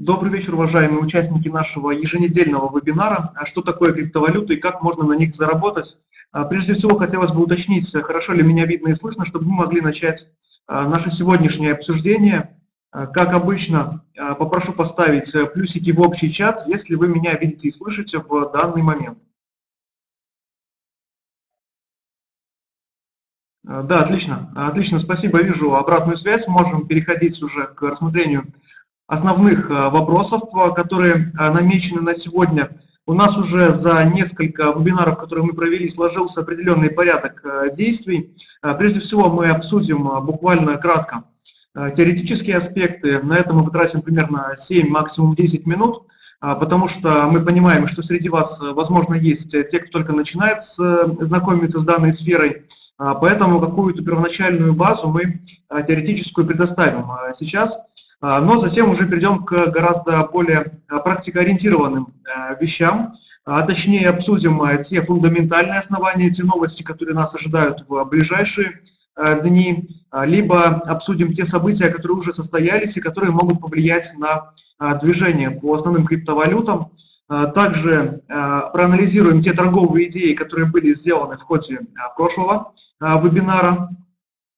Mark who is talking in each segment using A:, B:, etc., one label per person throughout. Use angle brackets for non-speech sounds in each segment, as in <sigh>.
A: Добрый вечер, уважаемые участники нашего еженедельного вебинара. А Что такое криптовалюта и как можно на них заработать? А, прежде всего, хотелось бы уточнить, хорошо ли меня видно и слышно, чтобы мы могли начать а, наше сегодняшнее обсуждение. Как обычно, попрошу поставить плюсики в общий чат, если вы меня видите и слышите в данный момент. Да, отлично, отлично, спасибо, вижу обратную связь, можем переходить уже к рассмотрению основных э, вопросов, э, которые э, намечены на сегодня. У нас уже за несколько вебинаров, которые мы провели, сложился определенный порядок действий. Прежде всего мы обсудим буквально кратко теоретические аспекты. На это мы потратим примерно 7, максимум 10 минут, потому что мы понимаем, что среди вас, возможно, есть те, кто только начинает знакомиться с данной сферой, поэтому какую-то первоначальную базу мы теоретическую предоставим сейчас. А, но затем уже перейдем к гораздо более а, практикоориентированным э, вещам, а точнее обсудим э, те фундаментальные основания, те новости, которые нас ожидают в ближайшие э, дни, либо обсудим те события, которые уже состоялись и которые могут повлиять на движение по основным криптовалютам. Также проанализируем те торговые идеи, которые были сделаны в ходе прошлого вебинара,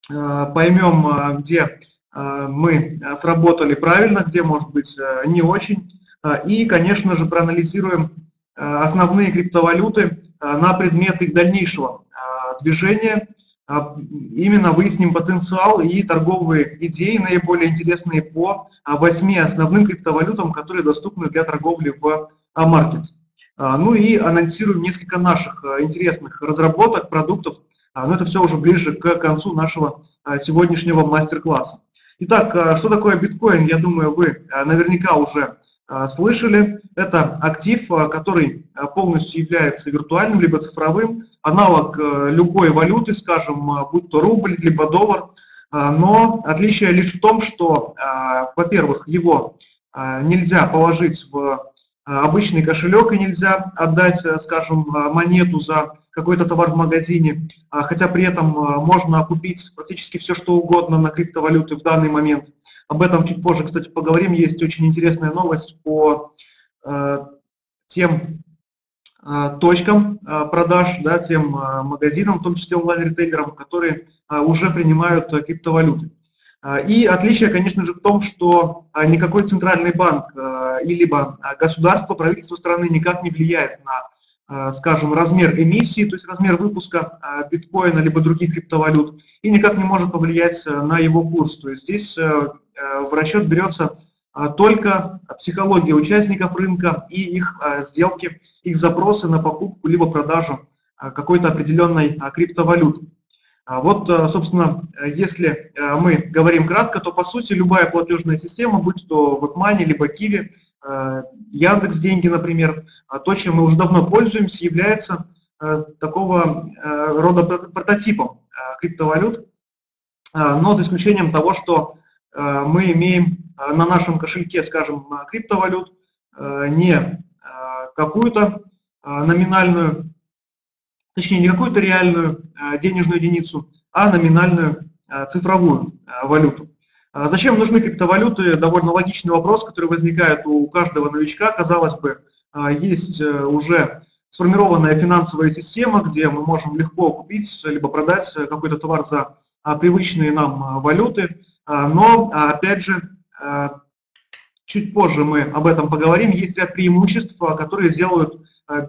A: поймем, где мы э, сработали правильно, где, может быть, э, не очень. И, конечно же, проанализируем основные криптовалюты на предмет их дальнейшего движения, именно выясним потенциал и торговые идеи, наиболее интересные по восьми основным криптовалютам, которые доступны для торговли в Markets. Ну и анонсируем несколько наших интересных разработок, продуктов, но это все уже ближе к концу нашего сегодняшнего мастер-класса. Итак, э, что такое биткоин, я думаю, вы э, наверняка уже э, слышали. Это актив, который полностью является виртуальным, либо цифровым, аналог любой валюты, скажем, будь то рубль, либо доллар. Но отличие лишь в том, что, во-первых, его нельзя положить в обычный кошелек и нельзя отдать, скажем, монету за какой-то товар в магазине, а, хотя при этом а, можно купить практически все, что угодно на криптовалюты в данный момент. Об этом чуть позже, кстати, поговорим. Есть очень интересная новость по а, тем точкам продаж, да, тем магазинам, в том числе онлайн-ритейлерам, которые уже принимают криптовалюты. И отличие, конечно же, в том, что никакой центральный банк и либо государство, правительство страны никак не влияет на скажем, размер эмиссии, то есть размер выпуска э, биткоина либо других криптовалют, и никак не может повлиять э, на его курс. То есть здесь в расчет берется только психология участников рынка и их сделки, их запросы на покупку либо продажу какой-то определенной криптовалюты. Вот, собственно, если мы говорим кратко, то по сути любая платежная система, будь то WebMoney либо Kiwi, Э, Яндекс деньги, например, а то, чем мы уже давно пользуемся, является э, такого э, рода прототипом криптовалют, но за исключением того, что мы имеем на нашем кошельке, скажем, криптовалют не какую-то номинальную, точнее не какую-то реальную денежную единицу, а номинальную цифровую валюту. А зачем нужны криптовалюты? Довольно логичный вопрос, который возникает у каждого новичка. Казалось бы, а, есть э, уже сформированная финансовая система, где мы можем легко купить либо продать какой-то товар за а, привычные нам валюты. Но, опять же, чуть позже мы об этом поговорим, есть ряд преимуществ, которые делают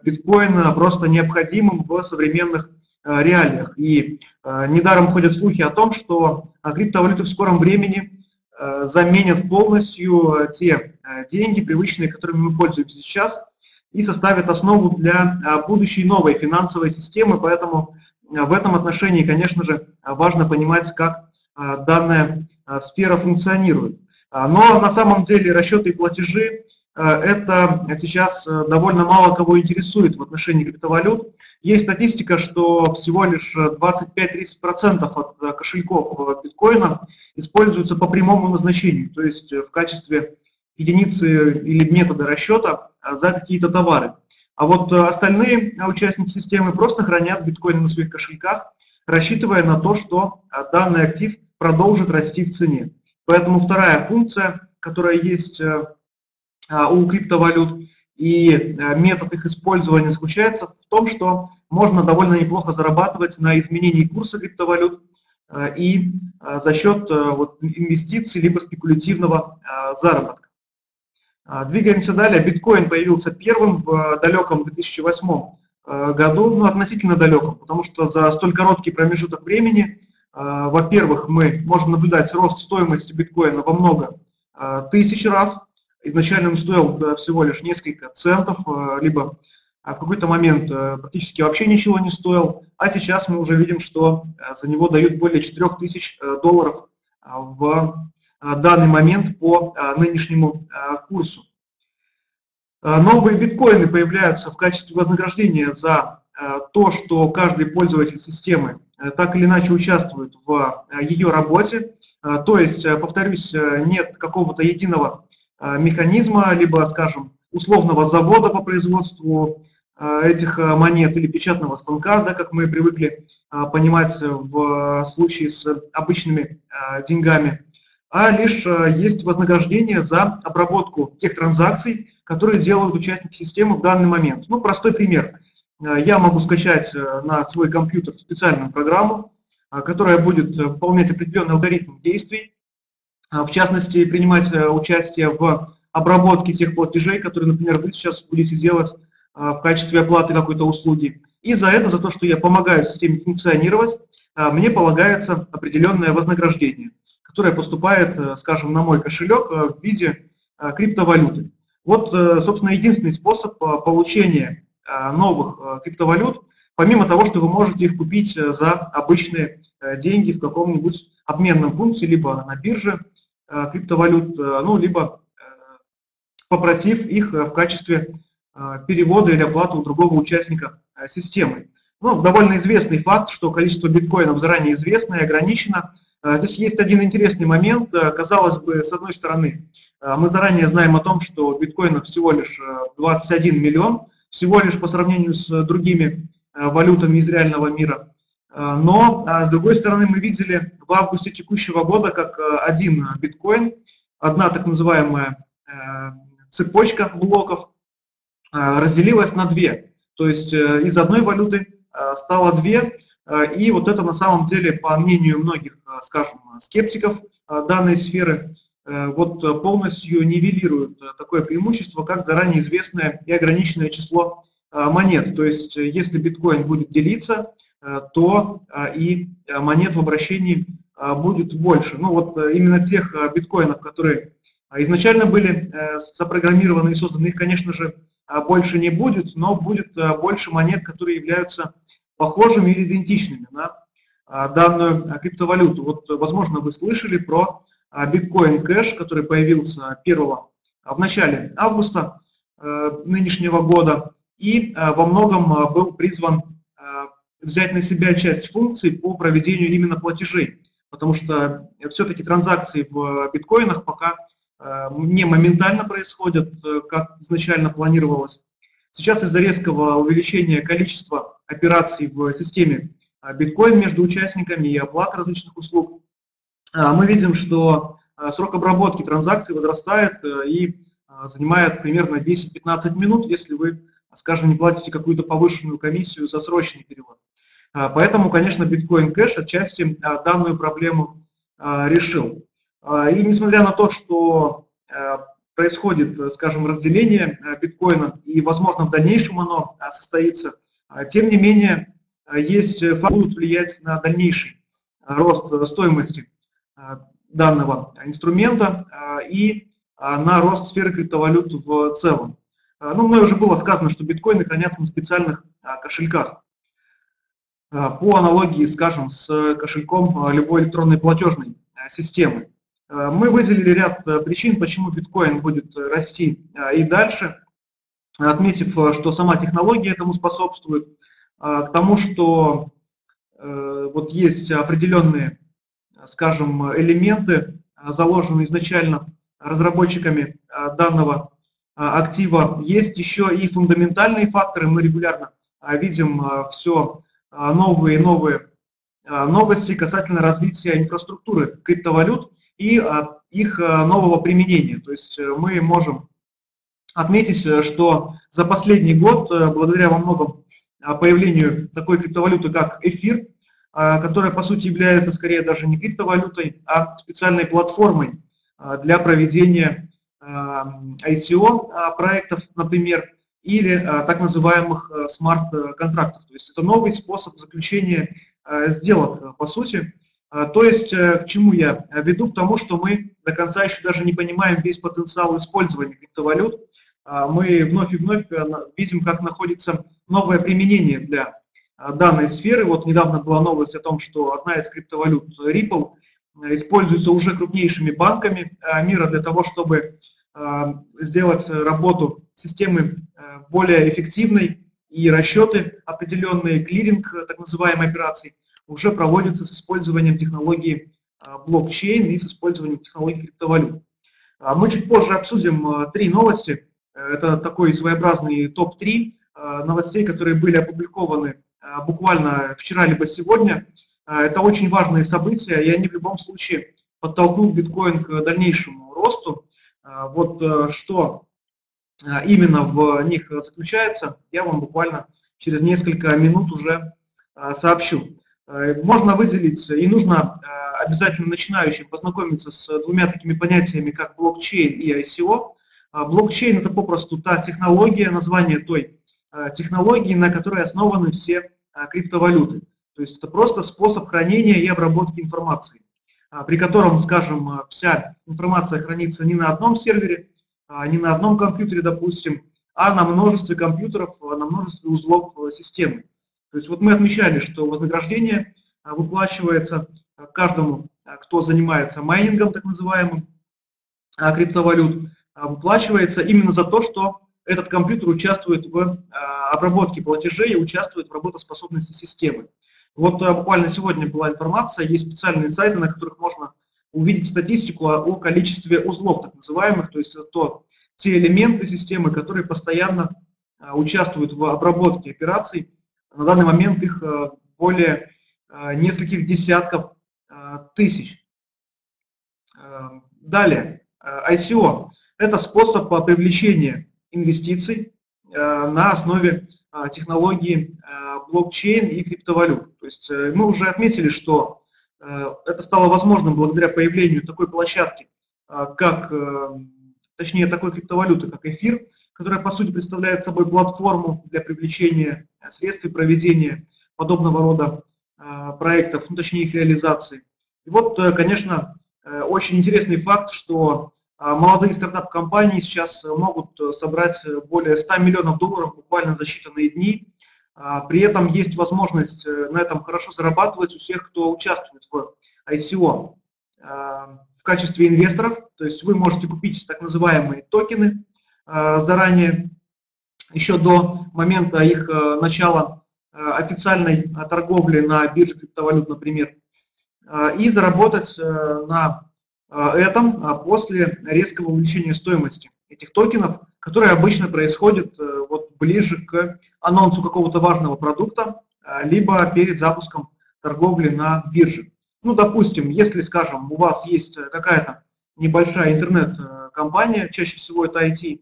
A: биткоин просто необходимым в современных реалиях. И недаром ходят слухи о том, что а криптовалюты в скором времени э, заменят полностью э, те э, деньги, привычные, которыми мы пользуемся сейчас, и составят основу для будущей новой финансовой системы. Поэтому в этом отношении, конечно же, важно понимать, как данная сфера функционирует. Но на самом деле расчеты и платежи Э, это сейчас э, довольно мало кого интересует в отношении криптовалют. Есть статистика, что всего лишь 25-30% от кошельков биткоина используются по прямому назначению, то есть в качестве единицы или метода расчета э, за какие-то товары. А вот остальные участники системы просто хранят биткоины на своих кошельках, рассчитывая на то, что данный актив продолжит расти в цене. Поэтому вторая функция, которая есть у криптовалют. И метод их использования заключается в том, что можно довольно неплохо зарабатывать на изменении курса криптовалют и за счет вот, инвестиций либо спекулятивного заработка. Двигаемся далее. Биткоин появился первым в далеком 2008 году, ну, относительно далеком, потому что за столь короткий промежуток времени а, во-первых, мы можем наблюдать рост стоимости биткоина во много а, тысяч раз. Изначально он стоил всего лишь несколько центов, а, либо в какой-то момент практически вообще ничего не стоил, а сейчас мы уже видим, что за него дают более 4000 долларов в данный момент по нынешнему курсу. Новые биткоины появляются в качестве вознаграждения за то, что каждый пользователь системы Э, так или иначе участвуют в э, ее работе. Э, то есть, повторюсь, нет какого-то единого механизма, либо, скажем, условного завода по производству этих монет или печатного станка, да, как мы привыкли понимать в случае с обычными деньгами, а лишь есть вознаграждение за обработку тех транзакций, которые делают участники системы в данный момент. Ну, простой пример. Э, я могу скачать э, на свой компьютер специальную программу, э, которая будет выполнять определенный алгоритм действий, в частности, принимать участие в обработке тех платежей, которые, например, вы сейчас будете делать в качестве оплаты какой-то услуги. И за это, за то, что я помогаю системе функционировать, мне полагается определенное вознаграждение, которое поступает, скажем, на мой кошелек в виде криптовалюты. Вот, собственно, единственный способ получения Э, новых э, криптовалют, помимо того, что вы можете их купить э, за обычные деньги в каком-нибудь обменном пункте, либо на бирже криптовалют, ну, либо попросив их в качестве перевода или оплаты у другого участника системы. Ну, довольно известный факт, что количество биткоинов заранее известно и ограничено. Здесь есть один интересный момент. Казалось бы, с одной стороны, мы заранее знаем о том, что биткоинов всего лишь 21 миллион, всего лишь по сравнению с другими э, валютами из реального мира. Э, но, а, с другой стороны, мы видели в августе текущего года, как э, один биткоин, одна так называемая цепочка блоков разделилась на две. То есть из одной валюты стало две, и вот это на самом деле, по мнению многих, скажем, скептиков данной сферы, Э, вот э, полностью нивелируют э, такое преимущество, как заранее известное и ограниченное число монет. То есть если биткоин будет делиться, то и монет в обращении будет больше. Ну вот именно тех биткоинов, которые изначально были запрограммированы и созданы, их, конечно же, больше не будет, но будет больше монет, которые являются похожими или идентичными на данную криптовалюту. Вот, возможно, вы слышали про биткоин кэш, который появился 1 в начале августа э, нынешнего года и э, во многом э, был призван взять на себя часть функций по проведению именно платежей, потому что все-таки транзакции в биткоинах пока не моментально происходят, как изначально планировалось. Сейчас из-за резкого увеличения количества операций в системе биткоин между участниками и оплат различных услуг мы видим, что срок обработки транзакций возрастает э, и занимает примерно 10-15 минут, если вы, скажем, не платите какую-то повышенную комиссию за срочный перевод. Поэтому, конечно, биткоин кэш отчасти данную проблему решил. И несмотря на то, что происходит, скажем, разделение биткоина, и, возможно, в дальнейшем оно состоится, тем не менее, есть будут влиять на дальнейший рост стоимости данного инструмента и на рост сферы криптовалют в целом. Ну, мной уже было сказано, что биткоины хранятся на специальных кошельках. По аналогии, скажем, с кошельком любой электронной платежной системы. Мы выделили ряд причин, почему биткоин будет расти и дальше, отметив, что сама технология этому способствует, к тому, что вот есть определенные скажем, элементы, заложенные изначально разработчиками данного актива. Есть еще и фундаментальные факторы. Мы регулярно видим все новые и новые новости касательно развития инфраструктуры криптовалют и их нового применения. То есть мы можем отметить, что за последний год, благодаря во многом появлению такой криптовалюты, как эфир, которая по сути является скорее даже не криптовалютой, а специальной платформой для проведения ICO проектов, например, или так называемых смарт-контрактов. То есть это новый способ заключения сделок, по сути. То есть к чему я веду? К тому, что мы до конца еще даже не понимаем весь потенциал использования криптовалют. Мы вновь и вновь видим, как находится новое применение для данной сферы. Вот недавно была новость о том, что одна из криптовалют Ripple используется уже крупнейшими банками мира для того, чтобы сделать работу системы более эффективной и расчеты определенные, клиринг так называемой операций уже проводятся с использованием технологии блокчейн и с использованием технологий криптовалют. Мы чуть позже обсудим три новости. Это такой своеобразный топ-3 новостей, которые были опубликованы буквально вчера либо сегодня. Это очень важные события, и они в любом случае подтолкнут биткоин к дальнейшему росту. Вот что именно в них заключается, я вам буквально через несколько минут уже сообщу. Можно выделить и нужно обязательно начинающим познакомиться с двумя такими понятиями, как блокчейн и ICO. Блокчейн – это попросту та технология, название той технологии, на которой основаны все криптовалюты. То есть это просто способ хранения и обработки информации, при котором, скажем, вся информация хранится не на одном сервере, а, не на одном компьютере, допустим, а на множестве компьютеров, а, на множестве узлов системы. То есть вот мы отмечали, что вознаграждение а, выплачивается каждому, кто занимается майнингом, так называемым, криптовалют, выплачивается именно за то, что этот компьютер участвует в обработке платежей участвует в работоспособности системы. Вот буквально сегодня была информация, есть специальные сайты, на которых можно увидеть статистику о, количестве узлов, так называемых, то есть то, те элементы системы, которые постоянно а, участвуют в обработке операций. На данный момент их а, более нескольких десятков тысяч. Далее, ICO – это способ привлечения инвестиций на основе технологии блокчейн и криптовалют. То есть э, мы уже отметили, что Э, это стало возможным благодаря появлению такой площадки, э, как, э, точнее, такой криптовалюты, как эфир, которая, по сути, представляет собой платформу для привлечения средств и проведения подобного рода проектов, ну, точнее, их реализации. И вот, конечно, очень интересный факт, что молодые стартап-компании сейчас могут собрать более 100 миллионов долларов буквально за считанные дни, а, при этом есть возможность э, на этом хорошо зарабатывать у всех, кто участвует в ICO а, в качестве инвесторов. То есть вы можете купить так называемые токены а, заранее, еще до момента их э, начала э, официальной торговли на бирже криптовалют, например, и заработать на этом после резкого увеличения стоимости этих токенов, которое обычно происходит вот ближе к анонсу какого-то важного продукта, а, либо перед запуском торговли на бирже. Ну, допустим, если, скажем, у вас есть какая-то небольшая интернет-компания, чаще всего это IT,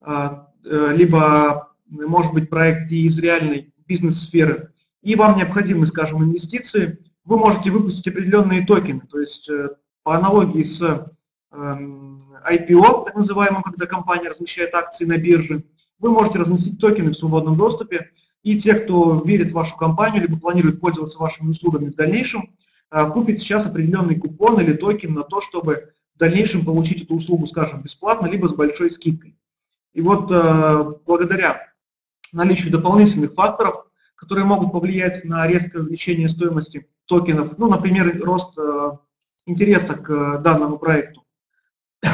A: а, э, либо, может быть, проект из реальной бизнес-сферы, и вам необходимы, скажем, инвестиции, вы можете выпустить определенные токены. То есть э, по аналогии с эм, IPO, так называемым, когда компания размещает акции на бирже, вы можете разместить токены в свободном доступе, и те, кто верит в вашу компанию, либо планирует пользоваться вашими услугами в дальнейшем, а, купит сейчас определенный купон или токен на то, чтобы в дальнейшем получить эту услугу, скажем, бесплатно, либо с большой скидкой. И вот а, благодаря наличию дополнительных факторов, которые могут повлиять на резкое увеличение стоимости токенов, ну, например, рост а, интереса к данному проекту, <coughs>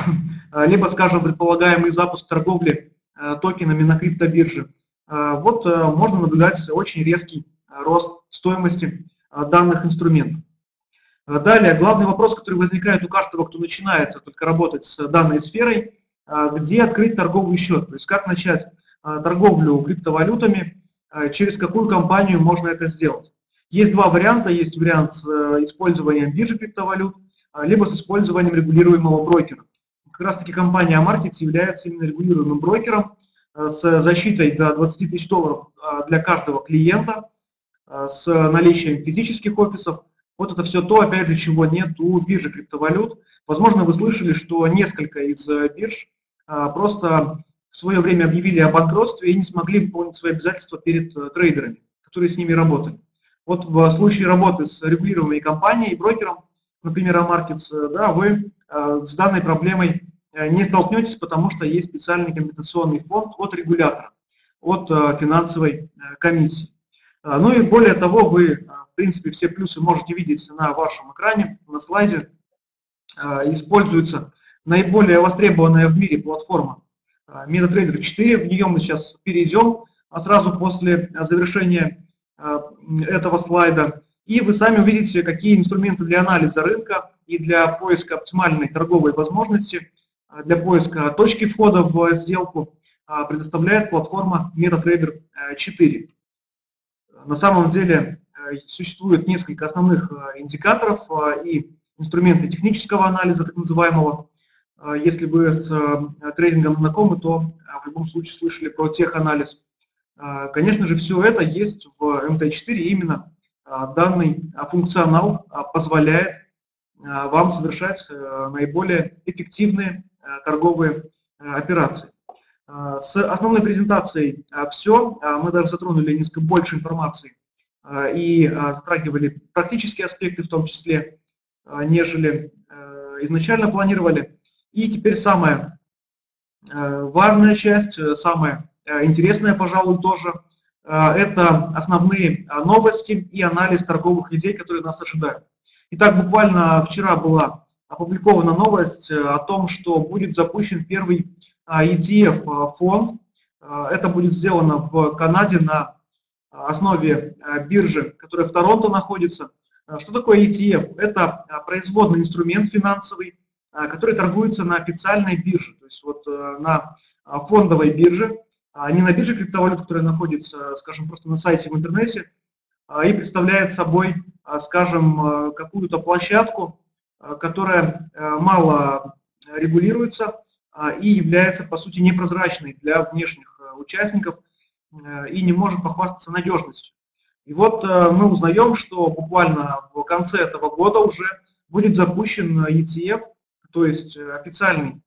A: либо, скажем, предполагаемый запуск торговли Э, токенами на криптобирже, э, вот э, можно наблюдать очень резкий рост стоимости данных инструментов. Далее, главный вопрос, который возникает у каждого, кто начинает только работать с данной сферой, где открыть торговый счет, то есть как начать торговлю криптовалютами, через какую компанию можно это сделать. Есть два варианта, есть вариант с использованием биржи криптовалют, либо с использованием регулируемого брокера. как раз таки компания Markets является именно регулируемым брокером с защитой до 20 тысяч долларов для каждого клиента, с наличием физических офисов. Вот это все то, опять же, чего нет у биржи криптовалют. Возможно, вы слышали, что несколько из бирж просто в свое время объявили о банкротстве и не смогли выполнить свои обязательства перед э, трейдерами, которые с ними работали. Вот в случае работы с регулируемой компанией, брокером, например, AMarkets, э, да, вы э, с данной проблемой не столкнетесь, потому что есть специальный компенсационный фонд от регулятора, от финансовой комиссии. Ну и более того, вы, в принципе, все плюсы можете видеть на вашем экране, на слайде. Используется наиболее востребованная в мире платформа MetaTrader 4, в нее мы сейчас перейдем а сразу после завершения этого слайда. И вы сами увидите, какие инструменты для анализа рынка и для поиска оптимальной торговой возможности, а, для поиска точки входа в сделку предоставляет платформа MetaTrader 4. На самом деле существует несколько основных индикаторов и инструменты технического анализа, так называемого, а, если вы с э, трейдингом знакомы, то а, в любом случае слышали про теханализ. А, конечно же, все это есть в МТ4, и именно данный функционал позволяет вам совершать э, наиболее эффективные э, торговые операции. С основной презентацией все. Мы даже затронули несколько больше информации и затрагивали практические аспекты в том числе, нежели изначально планировали. И теперь самая э, важная часть, э, самая э, интересная, пожалуй, тоже, это основные новости и анализ торговых идей, которые нас ожидают. Итак, буквально вчера была опубликована новость о том, что будет запущен первый ETF-фонд. Это будет сделано в Канаде на основе биржи, которая в Торонто находится. Что такое ETF? Это производный инструмент финансовый, которые торгуются на официальной бирже, то есть вот э, на фондовой бирже, а не на бирже криптовалют, которая находится, скажем, просто на сайте в интернете, и представляет собой, скажем, э, какую-то площадку, которая э, мало регулируется и является, по сути, непрозрачной для внешних участников и не может похвастаться надежностью. И вот мы узнаем, что буквально в конце этого года уже будет запущен ETF, то есть э, официальный э,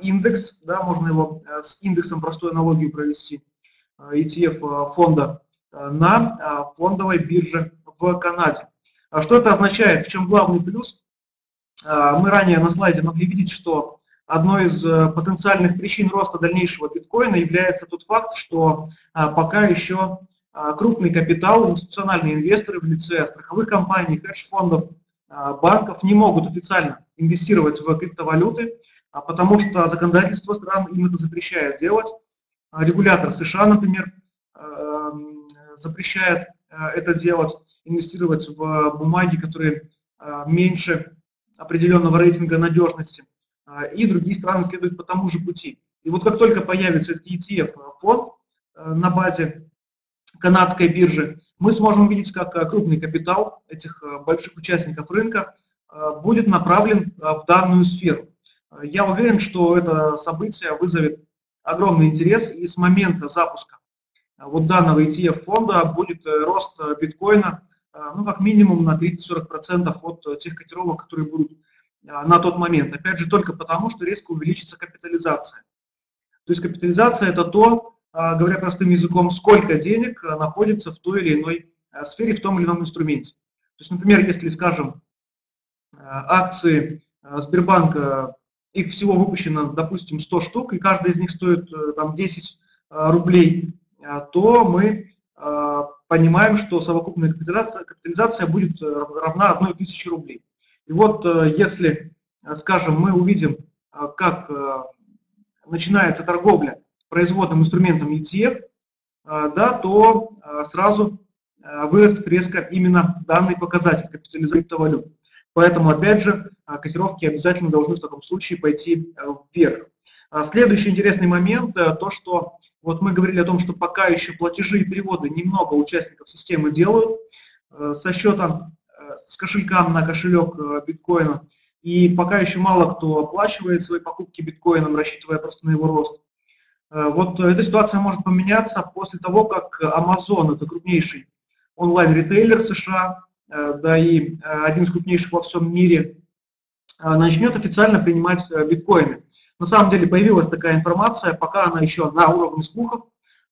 A: индекс, да, можно его э, с индексом простой аналогию провести, ETF фонда на фондовой бирже в Канаде. А что это означает? В чем главный плюс? Мы ранее на слайде могли видеть, что одной из потенциальных причин роста дальнейшего биткоина является тот факт, что пока еще крупный капитал, институциональные инвесторы в лице страховых компаний, хедж-фондов, банков не могут официально инвестировать в криптовалюты, потому что законодательство стран им это запрещает делать. А регулятор США, например, э, запрещает э, это делать, инвестировать в бумаги, которые э, меньше определенного рейтинга надежности. И другие страны следуют по тому же пути. И вот как только появится этот ETF-фонд на базе канадской биржи, мы сможем увидеть, как крупный капитал этих больших участников рынка Э, будет направлен э, в данную сферу. Я уверен, что это событие вызовет огромный интерес, и с момента запуска э, вот данного ETF-фонда будет рост биткоина ну, как минимум на 30-40% от тех котировок, которые будут на тот момент. Опять же, только потому, что резко увеличится капитализация. То есть капитализация – это то, говоря простым языком, сколько денег находится в той или иной сфере, в том или ином инструменте. То есть, например, если, скажем, акции э, Сбербанка, их всего выпущено, допустим, 100 штук, и каждая из них стоит э, там 10 э, рублей, то мы понимаем, что совокупная капитализация, капитализация будет равна 1 тысяче рублей. И вот если, скажем, мы увидим, как начинается торговля производным инструментом ETF, да, то сразу вырастет резко именно данный показатель капитализации криптовалют. Поэтому, опять же, а, котировки обязательно должны в таком случае пойти э, вверх. А, следующий интересный момент, э, то, что вот мы говорили о том, что пока еще платежи и переводы немного участников системы делают, э, со счета, с кошелька на кошелек биткоина и пока еще мало кто оплачивает свои покупки биткоином, рассчитывая просто на его рост. Вот эта ситуация может поменяться после того, как Amazon, это крупнейший онлайн-ритейлер США, да и один из крупнейших во всем мире, начнет официально принимать биткоины. На самом деле появилась такая информация, пока она еще на уровне слухов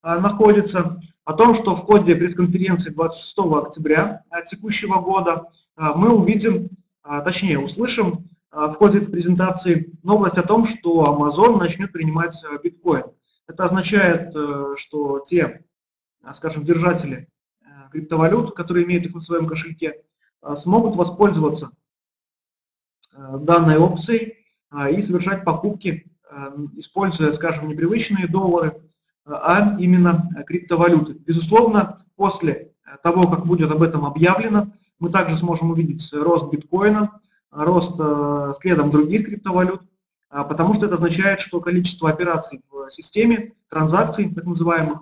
A: находится, о том, что в ходе пресс-конференции 26 октября текущего года мы увидим, точнее услышим в ходе этой презентации новость о том, что Amazon начнет принимать биткоин. Это означает, э, что те, скажем, держатели э, криптовалют, которые имеют их на своем кошельке, смогут воспользоваться э, данной опцией и совершать покупки, используя, скажем, непривычные доллары, а именно криптовалюты. Безусловно, после того, как будет об этом объявлено, мы также сможем увидеть рост биткоина, рост следом других криптовалют, потому что это означает, что количество операций в системе, транзакций так называемых,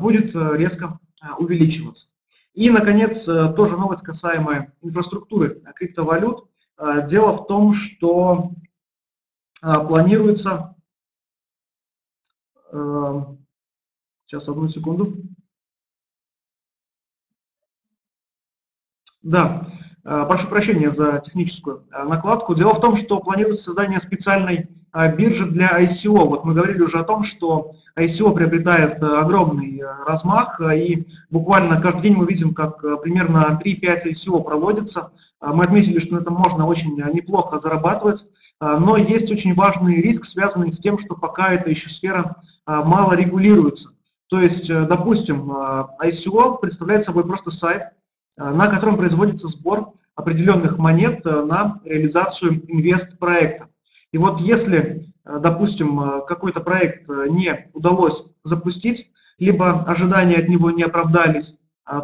A: будет резко увеличиваться. И, наконец, тоже новость касаемая инфраструктуры криптовалют. Дело в том, что планируется сейчас, одну секунду. Да, э, прошу прощения за техническую э, накладку. Дело в том, что планируется создание специальной э, биржи для ICO. Вот мы говорили уже о том, что ICO приобретает огромный размах, и буквально каждый день мы видим, как примерно 3-5 ICO проводится. Мы отметили, что на этом можно очень неплохо зарабатывать, но есть очень важный риск, связанный с тем, что пока это еще сфера а, мало регулируется. То есть, э, допустим, а, ICO представляет собой просто сайт, а, на котором производится сбор определенных монет э, на реализацию инвест-проекта. И вот если, э, допустим, какой-то проект не удалось запустить, либо ожидания от него не оправдались,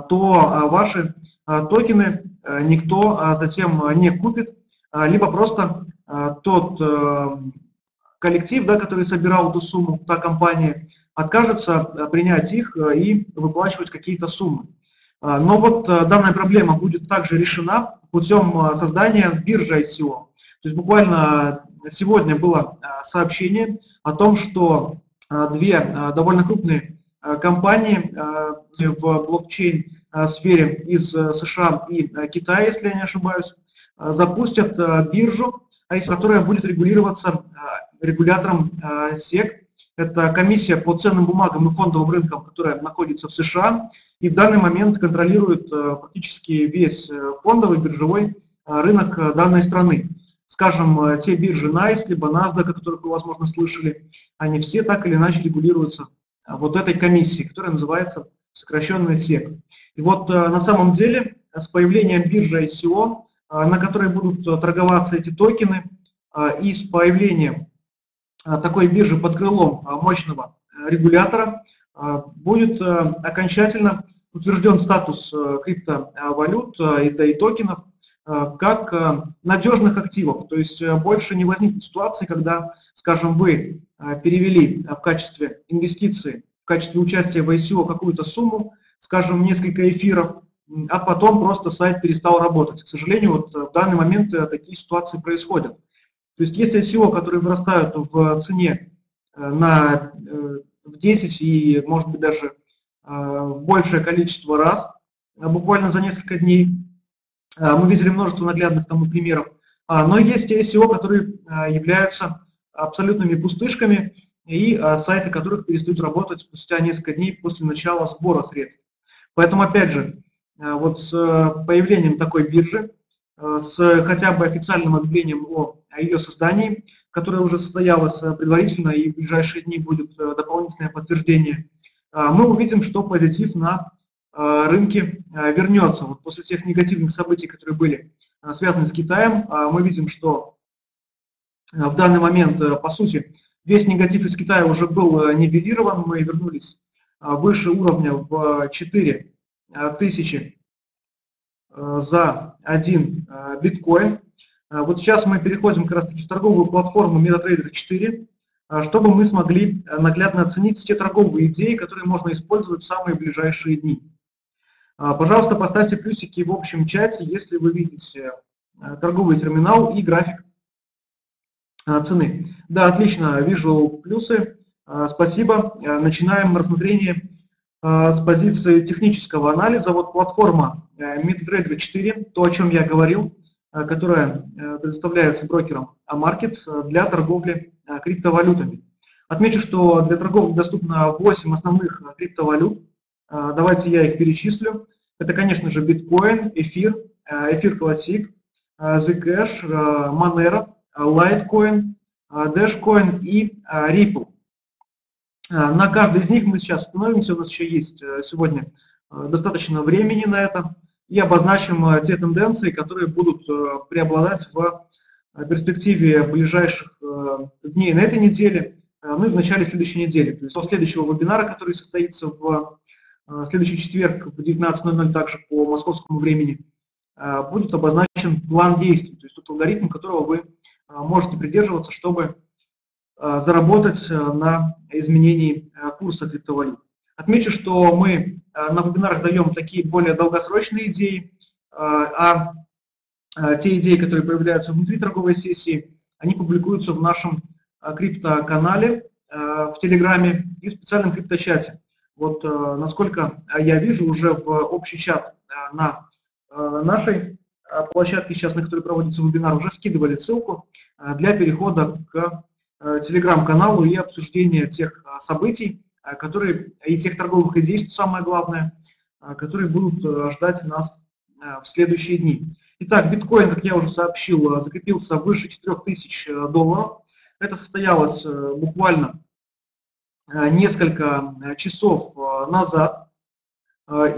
A: то ваши токены никто затем не купит, либо просто тот коллектив, да, который собирал эту сумму, та компания, откажется э, принять их э, и выплачивать какие-то суммы. Но вот э, данная проблема будет также решена путем создания биржи ICO. То есть буквально сегодня было сообщение о том, что две довольно крупные компании в блокчейн-сфере из США и Китая, если я не ошибаюсь, запустят биржу, которая будет регулироваться регулятором СЕК. Это комиссия по ценным бумагам и фондовым рынкам, которая находится в США и в данный момент контролирует практически весь фондовый биржевой рынок данной страны. Скажем, те биржи NICE, либо NASDAQ, о которых вы, возможно, слышали, они все так или иначе регулируются вот этой комиссией, которая называется сокращенная СЕК. И вот на самом деле с появлением биржи ICO, на которой будут торговаться эти токены, и с появлением Э, такой биржи под крылом э, мощного э, регулятора будет окончательно утвержден статус криптовалют и токенов как надежных активов. То есть больше не возникнет ситуации, когда, скажем, вы перевели в качестве инвестиции, в качестве участия в ICO какую-то сумму, скажем, несколько эфиров, а потом просто сайт перестал работать. К сожалению, вот в данный момент такие ситуации происходят. То есть есть ICO, которые вырастают в цене э, на, э, в 10 и, может быть, даже э, в большее количество раз, буквально за несколько дней. Мы видели множество наглядных тому примеров. А, но есть ICO, которые являются абсолютными пустышками и сайты которых перестают работать спустя несколько дней после начала сбора средств. Поэтому, опять же, вот с появлением такой биржи, с хотя бы официальным объявлением о ее создании, которое уже состоялось предварительно и в ближайшие дни будет дополнительное подтверждение, а, мы увидим, что позитив на э, рынке вернется. Вот после тех негативных событий, которые были связаны с Китаем, мы видим, что в данный момент, по сути, весь негатив из Китая уже был нивелирован, мы вернулись выше уровня в 4 тысячи за один биткоин. Вот сейчас мы переходим как раз таки в торговую платформу MetaTrader 4, а, чтобы мы смогли наглядно оценить те торговые идеи, которые можно использовать в самые ближайшие дни. Пожалуйста, поставьте плюсики в общем чате, если вы видите торговый терминал и график цены. Да, отлично, вижу плюсы. Спасибо. Начинаем рассмотрение с позиции технического анализа. Вот платформа MetaTrader 4, то, о чем я говорил, которая предоставляется брокером Markets для торговли криптовалютами. Отмечу, что для торговли доступно 8 основных криптовалют. Давайте я их перечислю. Это, конечно же, биткоин, эфир, эфир классик, Zcash, Monero, Litecoin, Dashcoin и Ripple. На каждый из них мы сейчас остановимся, у нас еще есть сегодня достаточно времени на это, и обозначим те тенденции, которые будут преобладать в перспективе ближайших дней на этой неделе, ну и в начале следующей недели. То есть до следующего вебинара, который состоится в Э, следующий четверг в 19.00 также по московскому времени э, будет обозначен план действий, то есть тот алгоритм, которого вы э, можете придерживаться, чтобы заработать на изменении курса криптовалют. Отмечу, что мы на вебинарах даем такие более долгосрочные идеи, а те идеи, которые появляются внутри торговой сессии, они публикуются в нашем крипто-канале в Телеграме и в специальном крипточате. Вот э, насколько я вижу уже в общий чат э, на э, нашей площадке сейчас, на которой проводится вебинар, уже скидывали ссылку для перехода к телеграм-каналу и обсуждения тех событий, которые и тех торговых идей, что самое главное, которые будут ждать нас в следующие дни. Итак, биткоин, как я уже сообщил, закрепился выше 4000 долларов. Это состоялось буквально Э, несколько э, часов э, назад.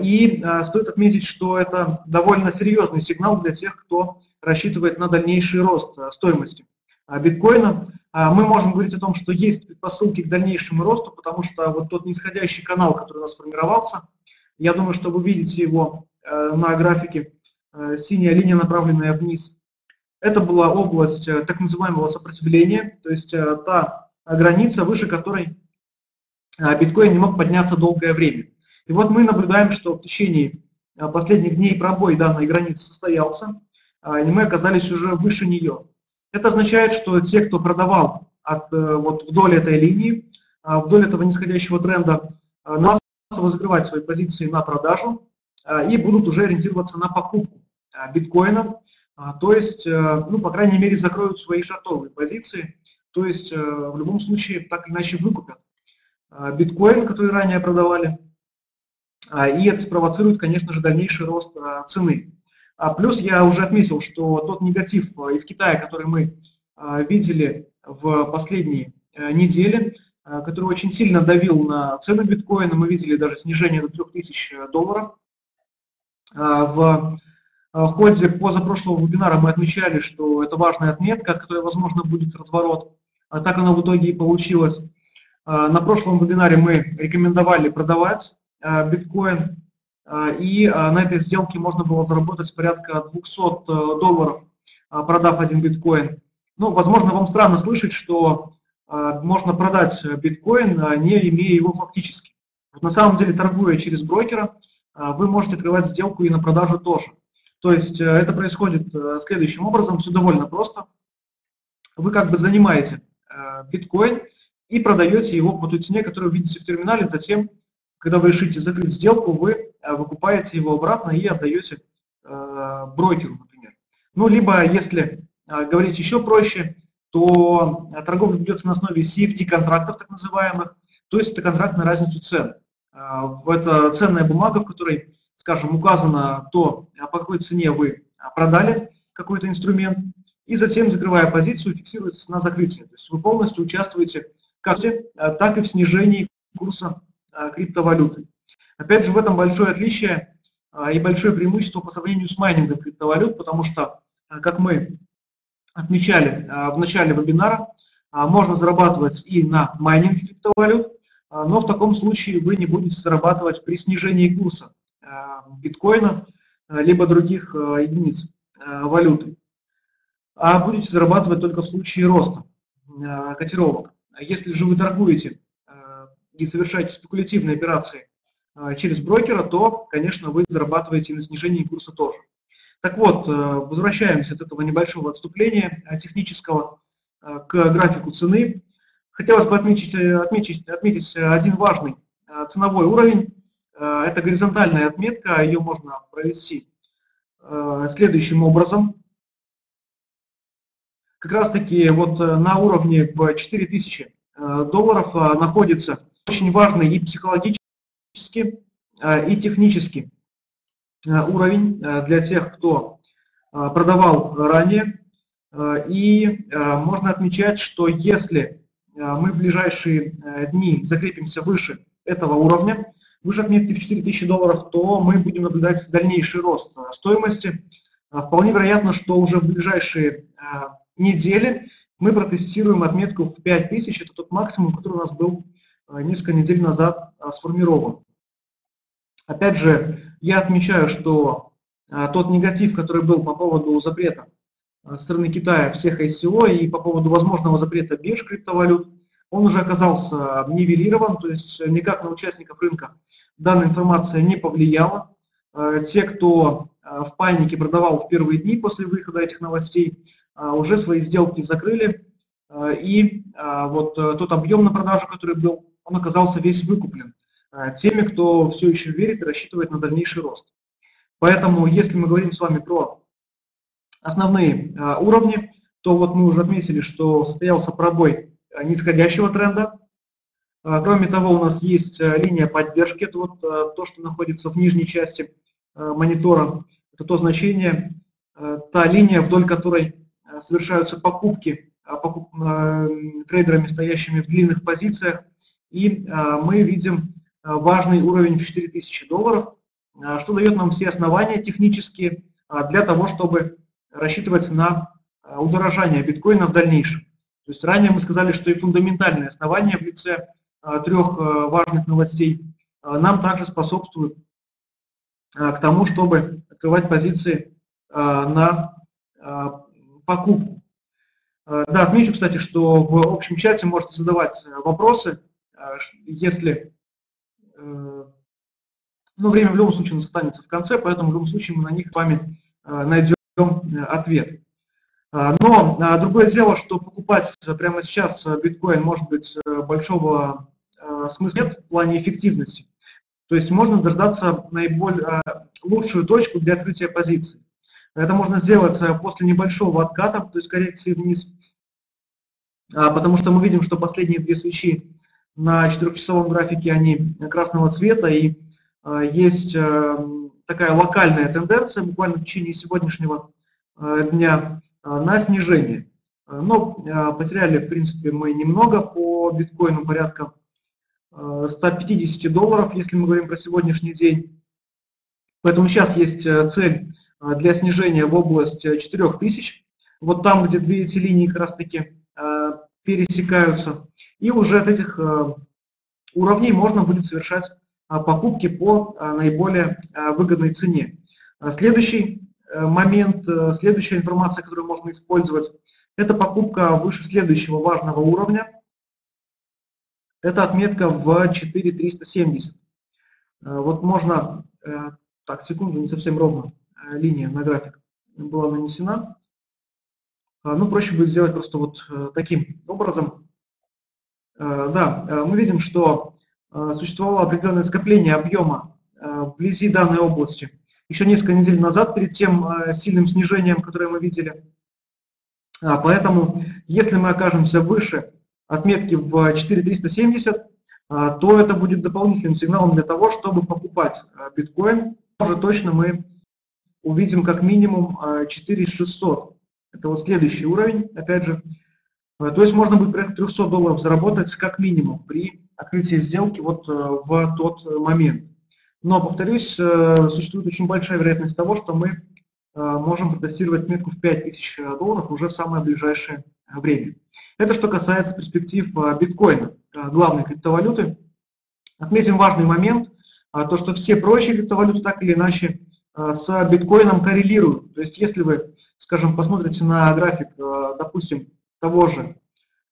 A: И стоит отметить, что это довольно серьезный сигнал для тех, кто рассчитывает на дальнейший рост стоимости биткоина. Мы можем говорить о том, что есть предпосылки к дальнейшему росту, потому что вот тот нисходящий канал, который у нас сформировался, я думаю, что вы видите его на графике, синяя линия, направленная вниз. Это была область так называемого сопротивления, то есть та граница, выше которой биткоин не мог подняться долгое время. И вот мы наблюдаем, что в течение а, последних дней пробой данной границы состоялся, а, и мы оказались уже выше нее. Это означает, что те, кто продавал от, э, вот, вдоль этой линии, вдоль этого нисходящего тренда, массово закрывать свои позиции на продажу и будут уже ориентироваться на покупку биткоина, то есть, э, ну, по крайней мере, закроют свои шартовые позиции, то есть, э, в любом случае, так или иначе выкупят а, биткоин, который ранее продавали, а, и это спровоцирует, конечно же, дальнейший рост а, цены. Плюс я уже отметил, что тот негатив из Китая, который мы видели в последние недели, который очень сильно давил на цены биткоина, мы видели даже снижение до 3000 долларов. В ходе позапрошлого вебинара мы отмечали, что это важная отметка, от которой, возможно, будет разворот. Так оно в итоге и получилось. А, на прошлом вебинаре мы рекомендовали продавать а, биткоин, а, и на этой сделке можно было заработать порядка 200 э, долларов, продав один биткоин. Ну, возможно, вам странно слышать, что можно продать биткоин, не имея его фактически. Вот на самом деле, торгуя через брокера, вы можете открывать сделку и на продажу тоже. То есть э, это происходит э, следующим образом, все довольно просто. Вы как бы занимаете биткоин, и продаете его по той цене, которую видите в терминале. Затем, когда вы решите закрыть сделку, вы э, выкупаете его обратно и отдаете э, брокеру, например. Ну, либо, если э, говорить еще проще, то торговля ведется на основе CFD-контрактов, так называемых, то есть это контракт на разницу цен. Это ценная бумага, в которой, скажем, указано то, по какой цене вы продали какой-то инструмент, и затем, закрывая позицию, фиксируется на закрытие. То есть вы полностью участвуете как э, так и в снижении курса э, криптовалюты. Опять же, в этом большое отличие э, и большое преимущество по сравнению с майнингом криптовалют, потому что, как мы отмечали в начале вебинара, можно зарабатывать и на майнинге криптовалют, но в таком случае вы не будете зарабатывать при снижении курса биткоина либо других единиц валюты, а будете зарабатывать только в случае роста котировок. Если же вы торгуете э, и совершаете спекулятивные операции э, через брокера, то, конечно, вы зарабатываете на снижении курса тоже. Так вот, возвращаемся от этого небольшого отступления технического к графику цены. Хотелось бы отметить, отметить, отметить один важный ценовой уровень. Это горизонтальная отметка, ее можно провести следующим образом как раз таки вот э, на уровне в 4000 э, долларов э, находится очень важный и психологический, и технический уровень для тех, кто продавал ранее. И можно отмечать, что если мы в ближайшие дни закрепимся выше этого уровня, выше отметки в 4000 долларов, то мы будем наблюдать дальнейший рост стоимости. Вполне вероятно, что уже в ближайшие недели мы протестируем отметку в 5000, это тот максимум, который у нас был э, несколько недель назад э, сформирован. Опять же, я отмечаю, что э, тот негатив, который был по поводу запрета со стороны Китая всех ICO и по поводу возможного запрета бирж криптовалют, он уже оказался нивелирован, то есть никак на участников рынка данная информация не повлияла. Те, кто в панике продавал в первые дни после выхода этих новостей, уже свои сделки закрыли, а, и а, вот э, тот объем на продажу, который был, он оказался весь выкуплен теми, кто все еще верит и рассчитывает на дальнейший рост. Поэтому, если мы говорим с вами про основные уровни, то вот мы уже отметили, что состоялся пробой нисходящего тренда. Кроме того, у нас есть линия поддержки, это вот то, что находится в нижней части монитора, это то значение, та линия, вдоль которой совершаются покупки а, покуп, а, трейдерами, стоящими в длинных позициях, и а, мы видим важный уровень в 4000 долларов, что дает нам все основания технические для того, чтобы рассчитывать на удорожание биткоина в дальнейшем. То есть ранее мы сказали, что и фундаментальные основания в лице трех важных новостей нам также способствуют к тому, чтобы открывать позиции на покупку. Э, да, отмечу, кстати, что в общем чате можете задавать э, вопросы, э, если... Ну, время в любом случае останется в конце, поэтому в любом случае мы на них с вами найдем ответ. Но другое дело, что покупать прямо сейчас биткоин, может быть, большого смысла нет в плане эффективности. То есть можно дождаться наиболее лучшую точку для открытия позиции. Это можно сделать э, после небольшого отката, то есть коррекции вниз, а, потому что мы видим, что последние две свечи на 4-часовом графике, они красного цвета, и а, есть э, такая локальная тенденция буквально в течение сегодняшнего э, дня на снижение. Но потеряли, в принципе, мы немного по биткоину, порядка 150 долларов, если мы говорим про сегодняшний день. Поэтому сейчас есть цель для снижения в область 4000. Вот там, где две эти линии как раз таки а, пересекаются. И уже от этих а, уровней можно будет совершать покупки по наиболее выгодной цене. Следующий момент, следующая информация, которую можно использовать, это покупка выше следующего важного уровня. Это отметка в 4370. Вот можно, так, секунду, не совсем ровно. Э, линия на график была нанесена. А, ну, проще будет сделать просто вот э, таким образом. Э, да, мы видим, что существовало определенное скопление объема вблизи данной области еще несколько недель назад, перед тем сильным снижением, которое мы видели. А, поэтому, если мы окажемся выше отметки в 4370, то это будет дополнительным сигналом для того, чтобы покупать биткоин. Уже точно мы увидим как минимум 4600. А, Это вот следующий уровень, опять же. А, то есть можно будет порядка 300 долларов заработать как минимум при открытии сделки вот э, в тот момент. Но, повторюсь, э, существует очень большая вероятность того, что мы можем протестировать метку в 5000 долларов уже в самое ближайшее время. Это что касается перспектив биткоина, главной криптовалюты. Отметим важный момент, то что все прочие криптовалюты так или иначе с биткоином коррелируют. То есть если вы, скажем, посмотрите на график, э, допустим, того же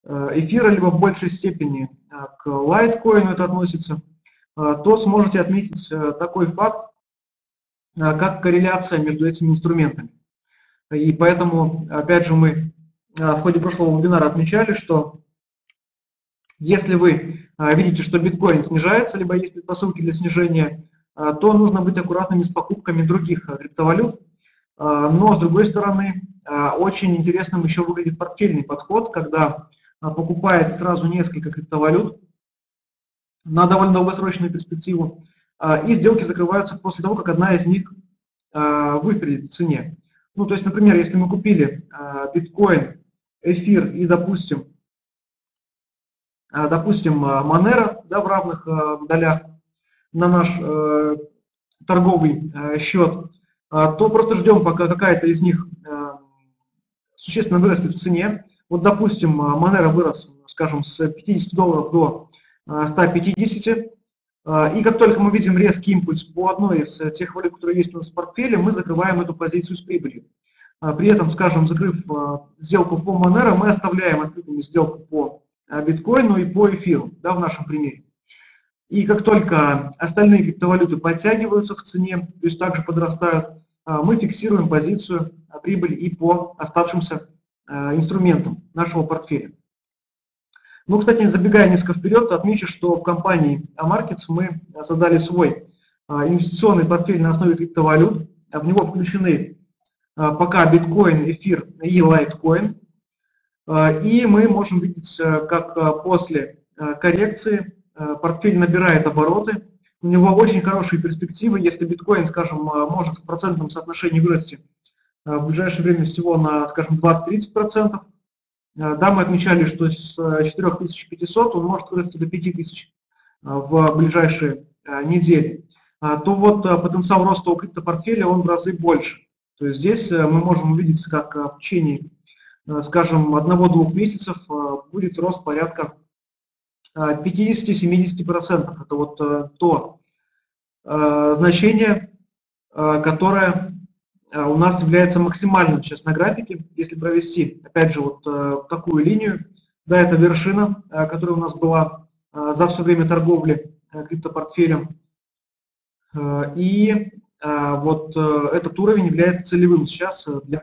A: э, эфира, либо в большей степени к лайткоину это относится, то сможете отметить такой факт, как корреляция между этими инструментами. И поэтому, опять же, мы в ходе прошлого вебинара отмечали, что если вы видите, что биткоин снижается, либо есть предпосылки для снижения, то нужно быть аккуратными с покупками других криптовалют. Но, с другой стороны, очень интересным еще выглядит портфельный подход, когда покупает сразу несколько криптовалют на довольно долгосрочную перспективу, и сделки закрываются после того, как одна из них выстрелит в цене. Ну, то есть, например, если мы купили биткоин, эфир и, допустим, допустим, Monero да, в равных долях на наш э, торговый э, счет, то просто ждем, пока какая-то из них э, существенно вырастет в цене. Вот, допустим, Monero вырос, скажем, с 50 долларов до 150, и как только мы видим резкий импульс по одной из тех валют, которые есть у нас в портфеле, мы закрываем эту позицию с прибылью. При этом, скажем, закрыв сделку по Monero, мы оставляем открытыми сделку по биткоину и по эфиру, да, в нашем примере. И как только остальные криптовалюты подтягиваются в цене, то есть также подрастают, мы фиксируем позицию прибыли и по оставшимся инструментам нашего портфеля. Ну, кстати, забегая несколько вперед, отмечу, что в компании Amarkets мы создали свой инвестиционный портфель на основе криптовалют. В него включены пока биткоин, эфир и лайткоин. И мы можем видеть, как после коррекции портфель набирает обороты. У него очень хорошие перспективы. Если биткоин, скажем, может в процентном соотношении вырасти в ближайшее время всего на, скажем, 20-30%, Э, да, мы отмечали, что с 4500 э, он может вырасти до 5000 э, в ближайшие недели. То вот потенциал роста у криптопортфеля он в разы больше. То есть здесь мы можем увидеть, как в течение, скажем, одного-двух месяцев будет рост порядка 50-70%. Это вот то значение, которое Э, у нас является максимальным сейчас на графике. Если провести, опять же, вот э, такую линию, да, это вершина, э, которая у нас была за все время торговли криптопортфелем. И вот этот уровень является целевым сейчас для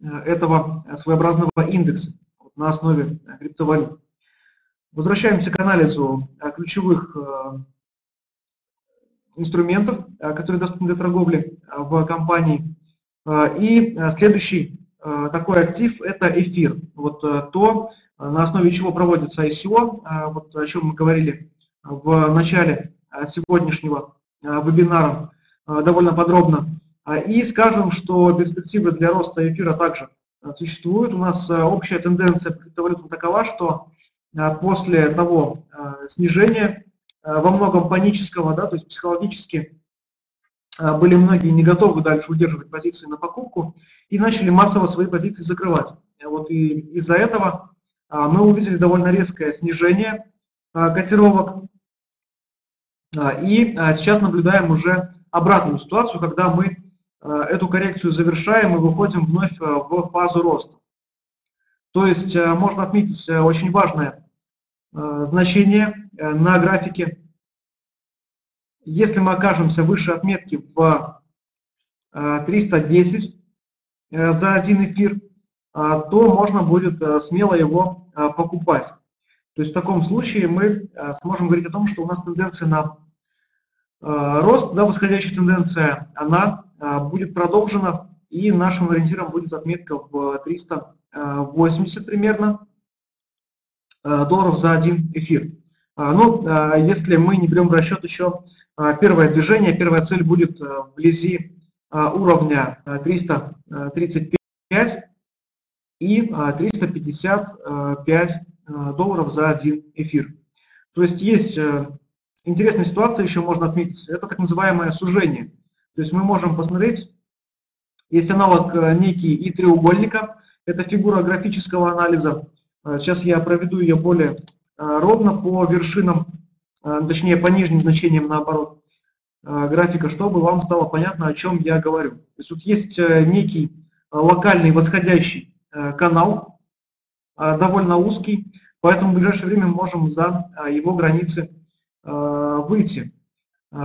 A: этого своеобразного индекса на основе криптовалют. Возвращаемся к анализу ключевых инструментов, которые доступны для торговли в компании. И следующий такой актив – это эфир. Вот то, на основе чего проводится ICO, вот о чем мы говорили в начале сегодняшнего вебинара довольно подробно. И скажем, что перспективы для роста эфира также существуют. У нас общая тенденция по криптовалютам такова, что после того снижения, во многом панического, да, то есть психологически а, были многие не готовы дальше удерживать позиции на покупку и начали массово свои позиции закрывать. Вот и из-за этого а, мы увидели довольно резкое снижение а, котировок. И сейчас наблюдаем уже обратную ситуацию, когда мы эту коррекцию завершаем и выходим вновь в фазу роста. То есть можно отметить очень важное значение на графике если мы окажемся выше отметки в 310 э, э, за один эфир, э, то можно будет смело его покупать. То есть в таком случае мы сможем говорить о том, что у нас тенденция на рост, да, восходящая тенденция, она будет продолжена, и нашим ориентиром будет отметка в 380 примерно долларов за один эфир. Ну, если мы не берем в расчет еще а, первое движение, первая цель будет э, вблизи а, уровня 335 э, и 355 э, долларов за один эфир. То есть есть интересная ситуация, еще можно отметить, это так называемое сужение. То есть мы можем посмотреть, есть аналог некий и треугольника, это фигура графического анализа. Сейчас я проведу ее более ровно по вершинам а, точнее по нижним значениям наоборот графика, чтобы вам стало понятно, о чем я говорю. То есть вот есть э, некий э, локальный восходящий э, канал, довольно узкий, поэтому в ближайшее время можем за его границы выйти.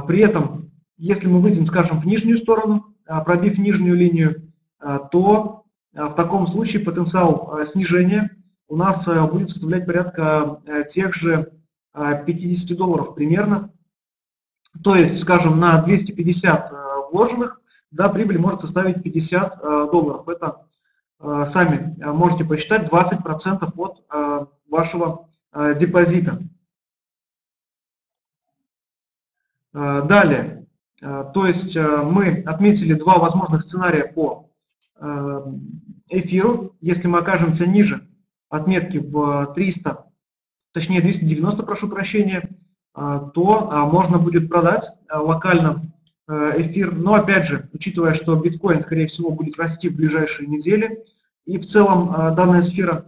A: При этом если мы выйдем, скажем, в нижнюю сторону, пробив нижнюю линию, то в таком случае потенциал снижения у нас будет составлять порядка тех же 50 долларов примерно. То есть, скажем, на 250 вложенных да, прибыль может составить 50 долларов. Это сами можете посчитать 20% от вашего депозита. Далее, то есть мы отметили два возможных сценария по эфиру. Если мы окажемся ниже отметки в 300, точнее 290, прошу прощения, то можно будет продать локально эфир. Но опять же, учитывая, что биткоин, скорее всего, будет расти в ближайшие недели, и в целом данная сфера,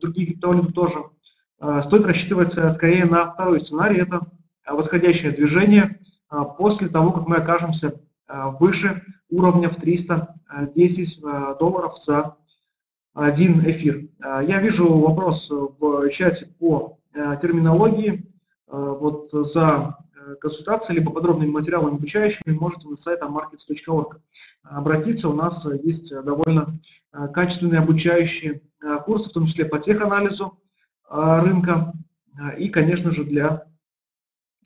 A: другие криптовалюты тоже Э, стоит рассчитывать скорее на второй сценарий, это восходящее движение э, после того, как мы окажемся э, выше уровня в 310 долларов за один эфир. Я вижу вопрос в чате по терминологии. Вот за консультацией либо подробными материалами обучающими можете на сайт markets.org обратиться. У нас есть довольно качественные обучающие курсы, в том числе по теханализу, рынка. И, конечно же, для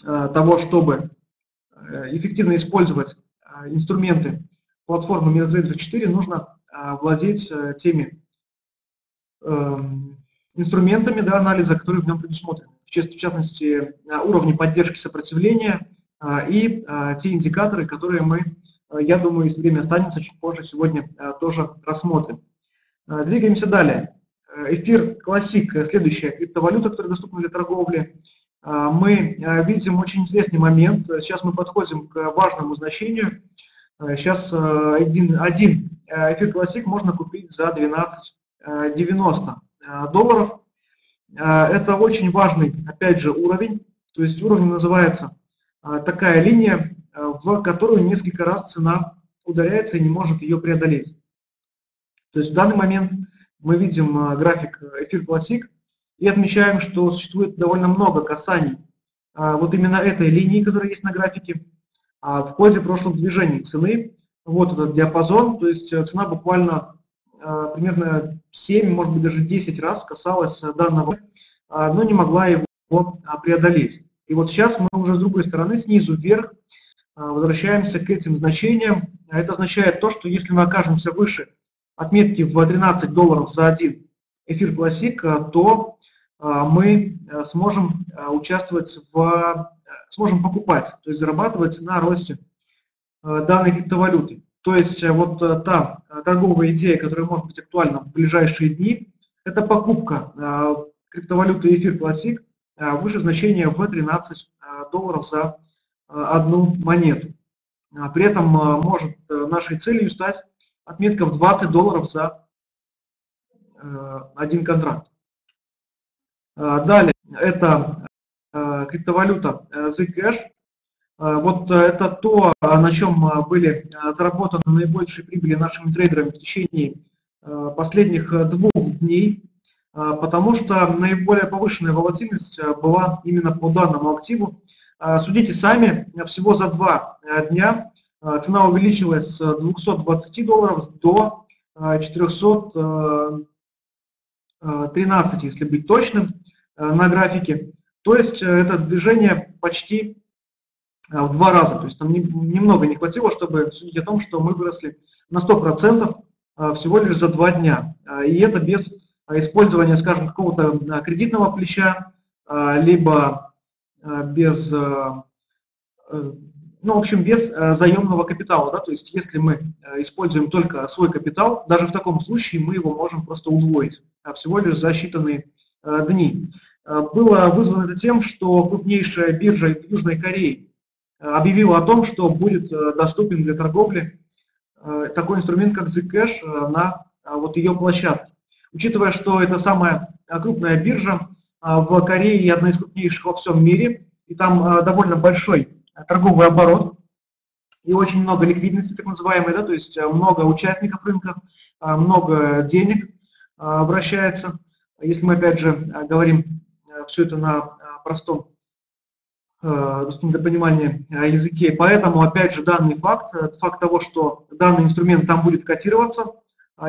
A: того, чтобы э, эффективно использовать инструменты платформы MetaTrader 4, нужно владеть э, теми эм, инструментами да, анализа, которые в нем предусмотрены. В частности, уровни поддержки сопротивления и те индикаторы, которые мы, я думаю, если время останется, чуть позже сегодня тоже рассмотрим. Двигаемся далее. Эфир э, следующая криптовалюта, которая доступна для торговли. А, мы э, видим очень интересный момент. Сейчас мы подходим к важному значению. Сейчас э, один, один эфир Classic можно купить за 12,90 долларов. Это очень важный, опять же, уровень. То есть уровень называется такая линия, в которую несколько раз цена ударяется и не может ее преодолеть. То есть в данный момент мы видим график эфир Classic и отмечаем, что существует довольно много касаний вот именно этой линии, которая есть на графике, а, в ходе прошлых движений цены. Вот этот диапазон, то есть э, цена буквально примерно 7, может быть даже 10 раз касалась данного, но не могла его преодолеть. И вот сейчас мы уже с другой стороны, снизу вверх, возвращаемся к этим значениям. Это означает то, что если мы окажемся выше отметки в 13 долларов за один эфир э, то э, мы э, сможем участвовать в, сможем покупать, то есть зарабатывать на росте данной криптовалюты. То есть вот та торговая идея, которая может быть актуальна в ближайшие дни, это покупка криптовалюты эфир Classic выше значения в 13 долларов за одну монету. При этом может нашей целью стать отметка в 20 долларов за э, один контракт. Э, далее, это э, криптовалюта Zcash. Вот это то, на чем были заработаны наибольшие прибыли нашими трейдерами в течение последних двух дней, потому что наиболее повышенная волатильность была именно по данному активу. Судите сами, всего за два дня цена увеличилась с 220 долларов до 413, а, а, если быть точным, на графике. То есть э, это движение почти в два раза. То есть там немного не хватило, чтобы судить о том, что мы выросли на 100% всего лишь за два дня. И это без использования, скажем, какого-то кредитного плеча, либо без э, ну, в общем, без э, заемного капитала, да, то есть если мы э, используем только свой капитал, даже в таком случае мы его можем просто удвоить, всего лишь за считанные э, дни. Э, было вызвано это тем, что крупнейшая биржа Южной Корее э, объявила о том, что будет э, доступен для торговли такой инструмент, как Zcash на вот ее площадке. Учитывая, что это самая крупная биржа в Корее и одна из крупнейших во всем мире, и там довольно большой торговый оборот и очень много ликвидности, так называемой, да, то есть много участников рынка, много денег обращается. Если мы, опять же, говорим все это на простом недопонимание языке. Поэтому, опять же, данный факт, факт того, что данный инструмент там будет котироваться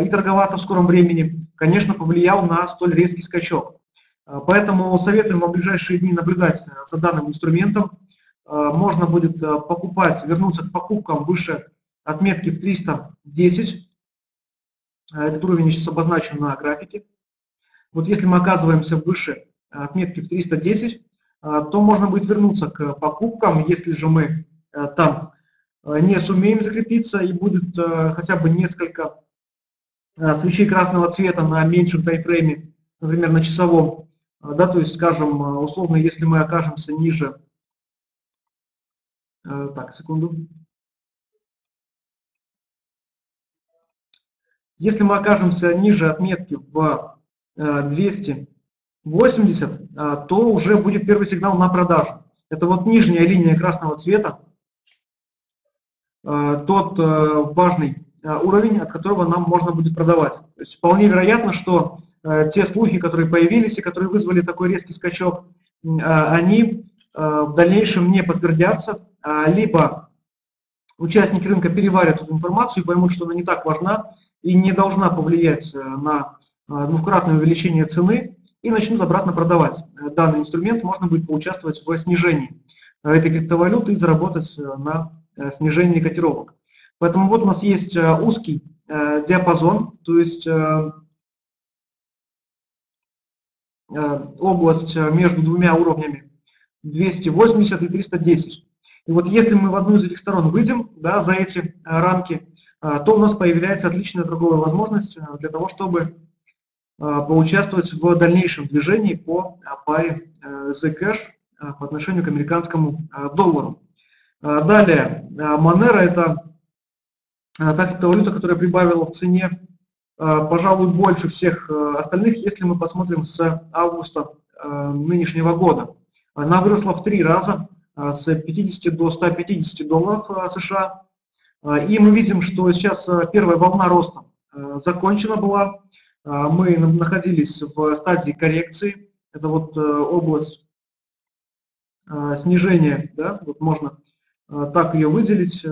A: и торговаться в скором времени, конечно, повлиял на столь резкий скачок. Поэтому советуем в ближайшие дни наблюдать за данным инструментом. Можно будет покупать, вернуться к покупкам выше отметки в 310. Этот уровень я сейчас обозначу на графике. Вот если мы оказываемся выше Э, отметки в 310, э, то можно будет вернуться к покупкам, если же мы э, там не сумеем закрепиться и будет хотя бы несколько свечей красного цвета на меньшем таймфрейме, например, на часовом, да, то есть, скажем, условно, если мы окажемся ниже, так, секунду, если мы окажемся ниже отметки в 200, 80, а, то уже будет первый сигнал на продажу. Это вот нижняя линия красного цвета, а, тот а, важный уровень, от которого нам можно будет продавать. То есть вполне вероятно, что те слухи, которые появились и которые вызвали такой резкий скачок, они в дальнейшем не подтвердятся, либо участники рынка переварят эту информацию и поймут, что она не так важна и не должна повлиять э, на двукратное увеличение цены, и начнут обратно продавать. Э, данный инструмент можно будет поучаствовать в снижении этой криптовалюты и заработать на снижении котировок. Поэтому вот у нас есть узкий диапазон, то есть область между двумя уровнями 280 и 310. И вот если мы в одну из этих сторон выйдем да, за эти рамки, то у нас появляется отличная торговая возможность для того, чтобы поучаствовать в дальнейшем движении по паре Zcash по отношению к американскому доллару. Далее, Monero – это та криптовалюта, которая прибавила в цене, пожалуй, больше всех остальных, если мы посмотрим с августа нынешнего года. Она выросла в три раза, с 50 до 150 долларов США, а, и мы видим, что сейчас а, первая волна роста а, закончена была. Мы находились в стадии коррекции. Это вот область снижения, да, вот можно так ее выделить.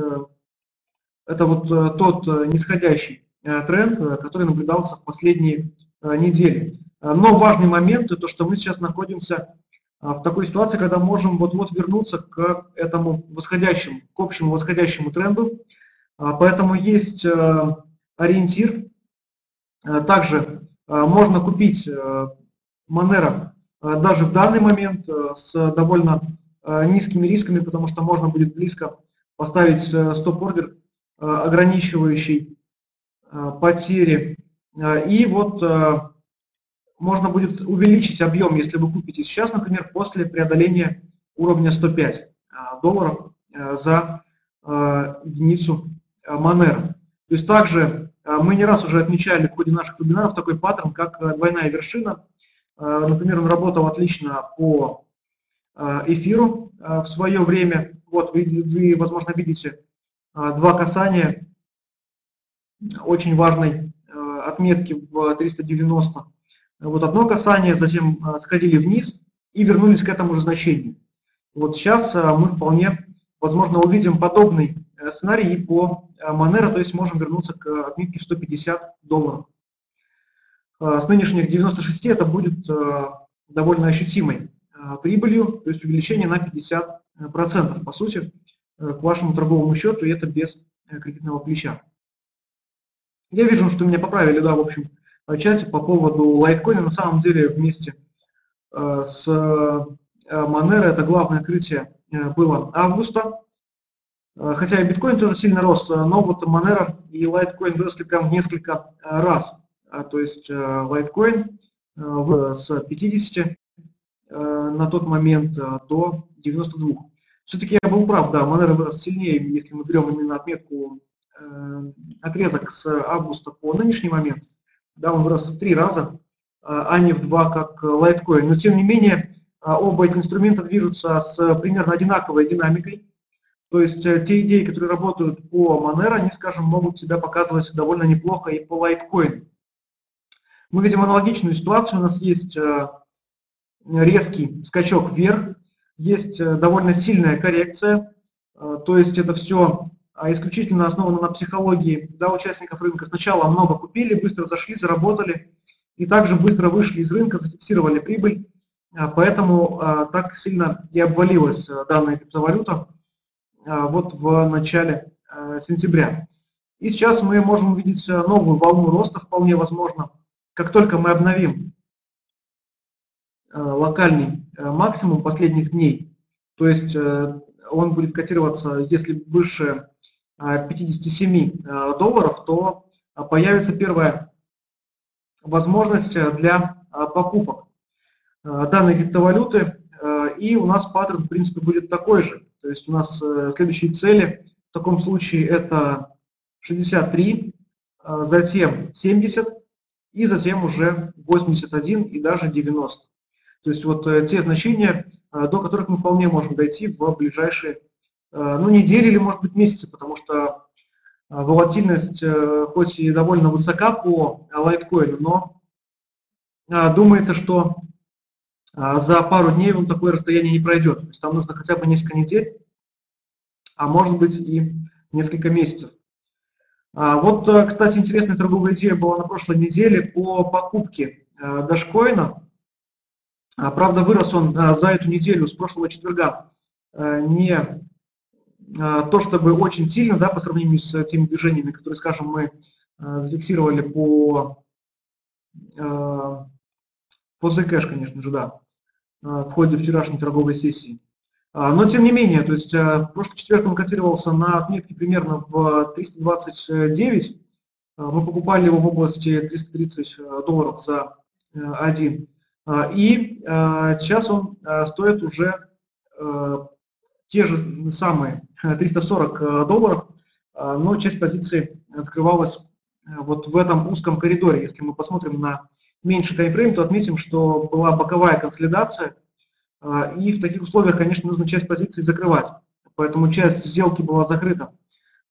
A: Это вот тот нисходящий тренд, который наблюдался в последние недели. Но важный момент, то, что мы сейчас находимся в такой ситуации, когда можем вот-вот вернуться к этому восходящему, к общему восходящему тренду. А, поэтому есть э, ориентир. Э, также э, можно купить Monero даже в данный момент с довольно низкими рисками, потому что можно будет близко поставить стоп-ордер, ограничивающий потери. И вот можно будет увеличить объем, если вы купите сейчас, например, после преодоления уровня 105 долларов за единицу Monero. То есть также э, мы не раз уже отмечали в ходе наших вебинаров такой паттерн, как э, двойная вершина. Э, например, он работал отлично по эфиру в свое время. Вот вы, вы возможно, видите два касания очень важной отметки в 390. Вот одно касание, затем сходили вниз и вернулись к этому же значению. Вот сейчас мы вполне, возможно, увидим подобный сценарий и по Monero, то есть можем вернуться к отметке 150 долларов. А, с нынешних 96 это будет довольно ощутимой прибылью, то есть увеличение на 50%, по сути, к вашему торговому счету, и это без кредитного плеча. Я вижу, что меня поправили, да, в общем, в чате по поводу лайткоина. На самом деле вместе с Monero это главное открытие было августа. Э, хотя и биткоин тоже сильно рос, э, но вот Monero и Litecoin выросли прям в несколько э, раз. То есть Litecoin с 50 на тот момент до 92. Все-таки я был прав, да, Monero вырос сильнее, если мы берем именно отметку, отрезок с августа по нынешний момент. Да, он вырос в три раза, а не в два, как Litecoin. Но тем не менее, оба эти инструмента движутся с примерно одинаковой динамикой. То есть э, те идеи, которые работают по Monero, они, скажем, могут себя показывать довольно неплохо и по Litecoin. Мы видим аналогичную ситуацию. У нас есть э, резкий скачок вверх. есть довольно сильная коррекция, то есть это все исключительно основано на психологии да, участников рынка. Сначала много купили, быстро зашли, заработали, и также быстро вышли из рынка, зафиксировали прибыль, поэтому так сильно и обвалилась данная криптовалюта вот в начале сентября. И сейчас мы можем увидеть э, новую волну роста, вполне возможно, как только мы обновим э, локальный э, максимум последних дней, то есть он будет котироваться, если выше 57 долларов, то появится первая возможность для покупок данной криптовалюты, и у нас паттерн, в принципе, будет такой же. То есть у нас следующие цели в таком случае это 63, а, затем 70 и затем уже 81 и даже 90. То есть вот э, те значения, э, до которых мы вполне можем дойти в ближайшие э, ну, недели или, может быть, месяцы, потому что волатильность хоть и довольно высока по лайткоину, но думается, что за пару дней он такое расстояние не пройдет. То есть там нужно хотя бы несколько недель, а может быть и несколько месяцев. А, вот, э, кстати, интересная торговая идея была на прошлой неделе по покупке э, дашкоина. А, правда, вырос он э, за эту неделю с прошлого четверга не то чтобы очень сильно, да, по сравнению с теми движениями, которые, скажем, мы зафиксировали по, по Zcash, конечно же, да, в ходе вчерашней торговой сессии. А, но тем не менее, то есть э, в прошлый четверг он котировался на отметке примерно в 329. А, мы покупали его в области 330 э, долларов за э, один. И сейчас он стоит уже те же самые 340 долларов, но часть позиции закрывалась вот в этом узком коридоре. Если мы посмотрим на меньший таймфрейм, то отметим, что была боковая консолидация – а, и в таких условиях, конечно, нужно часть позиций закрывать. Поэтому часть сделки была закрыта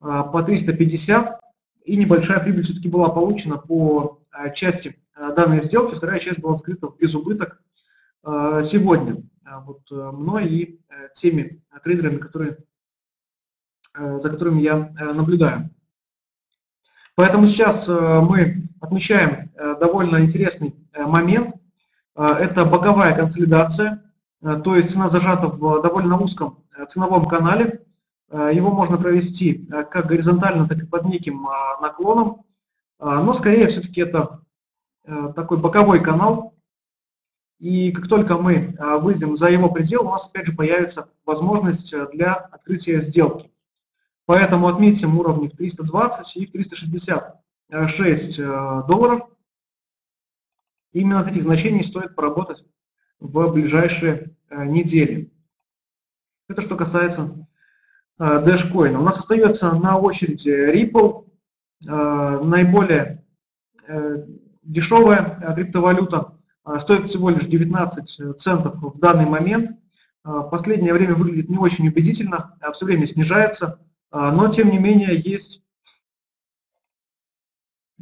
A: а, по 350, и небольшая прибыль все-таки была получена по а, части данной сделки. Вторая часть была закрыта в безубыток сегодня. Вот мной и теми трейдерами, которые, за которыми я наблюдаю. Поэтому сейчас мы отмечаем довольно интересный момент. Это боковая консолидация Э, то есть цена зажата в довольно узком э, ценовом канале. Э, его можно провести как горизонтально, так и под неким наклоном. Но скорее все-таки это такой боковой канал. И как только мы выйдем за его предел, у нас опять же появится возможность для открытия сделки. Поэтому отметим уровни в 320 и в 366 долларов. Именно от этих значений стоит поработать в ближайшие э, недели. Это что касается э, Dashcoin. У нас остается на очереди Ripple, э, наиболее дешевая криптовалюта, стоит всего лишь 19 центов в данный момент. В последнее время выглядит не очень убедительно, все время снижается, но тем не менее есть,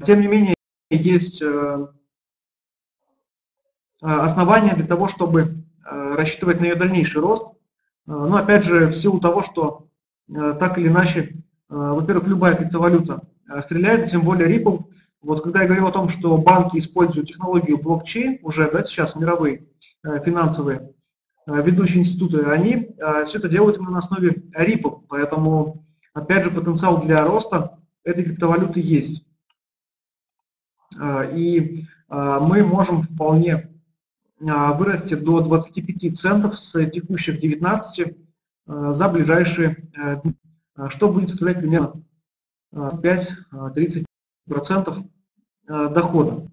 A: тем не менее есть Э, основания для того, чтобы э, рассчитывать на ее дальнейший рост. Э, но опять же, в силу того, что так или иначе, во-первых, любая криптовалюта стреляет, тем более Ripple. Вот когда я говорил о том, что банки используют технологию блокчейн, уже да, сейчас мировые финансовые ведущие институты, они все это делают именно на основе Ripple. Поэтому, опять же, потенциал для роста этой криптовалюты есть. И мы можем вполне вырастет до 25 центов с текущих 19 а, за ближайшие э, дни, а, что будет составлять примерно 5-30% дохода.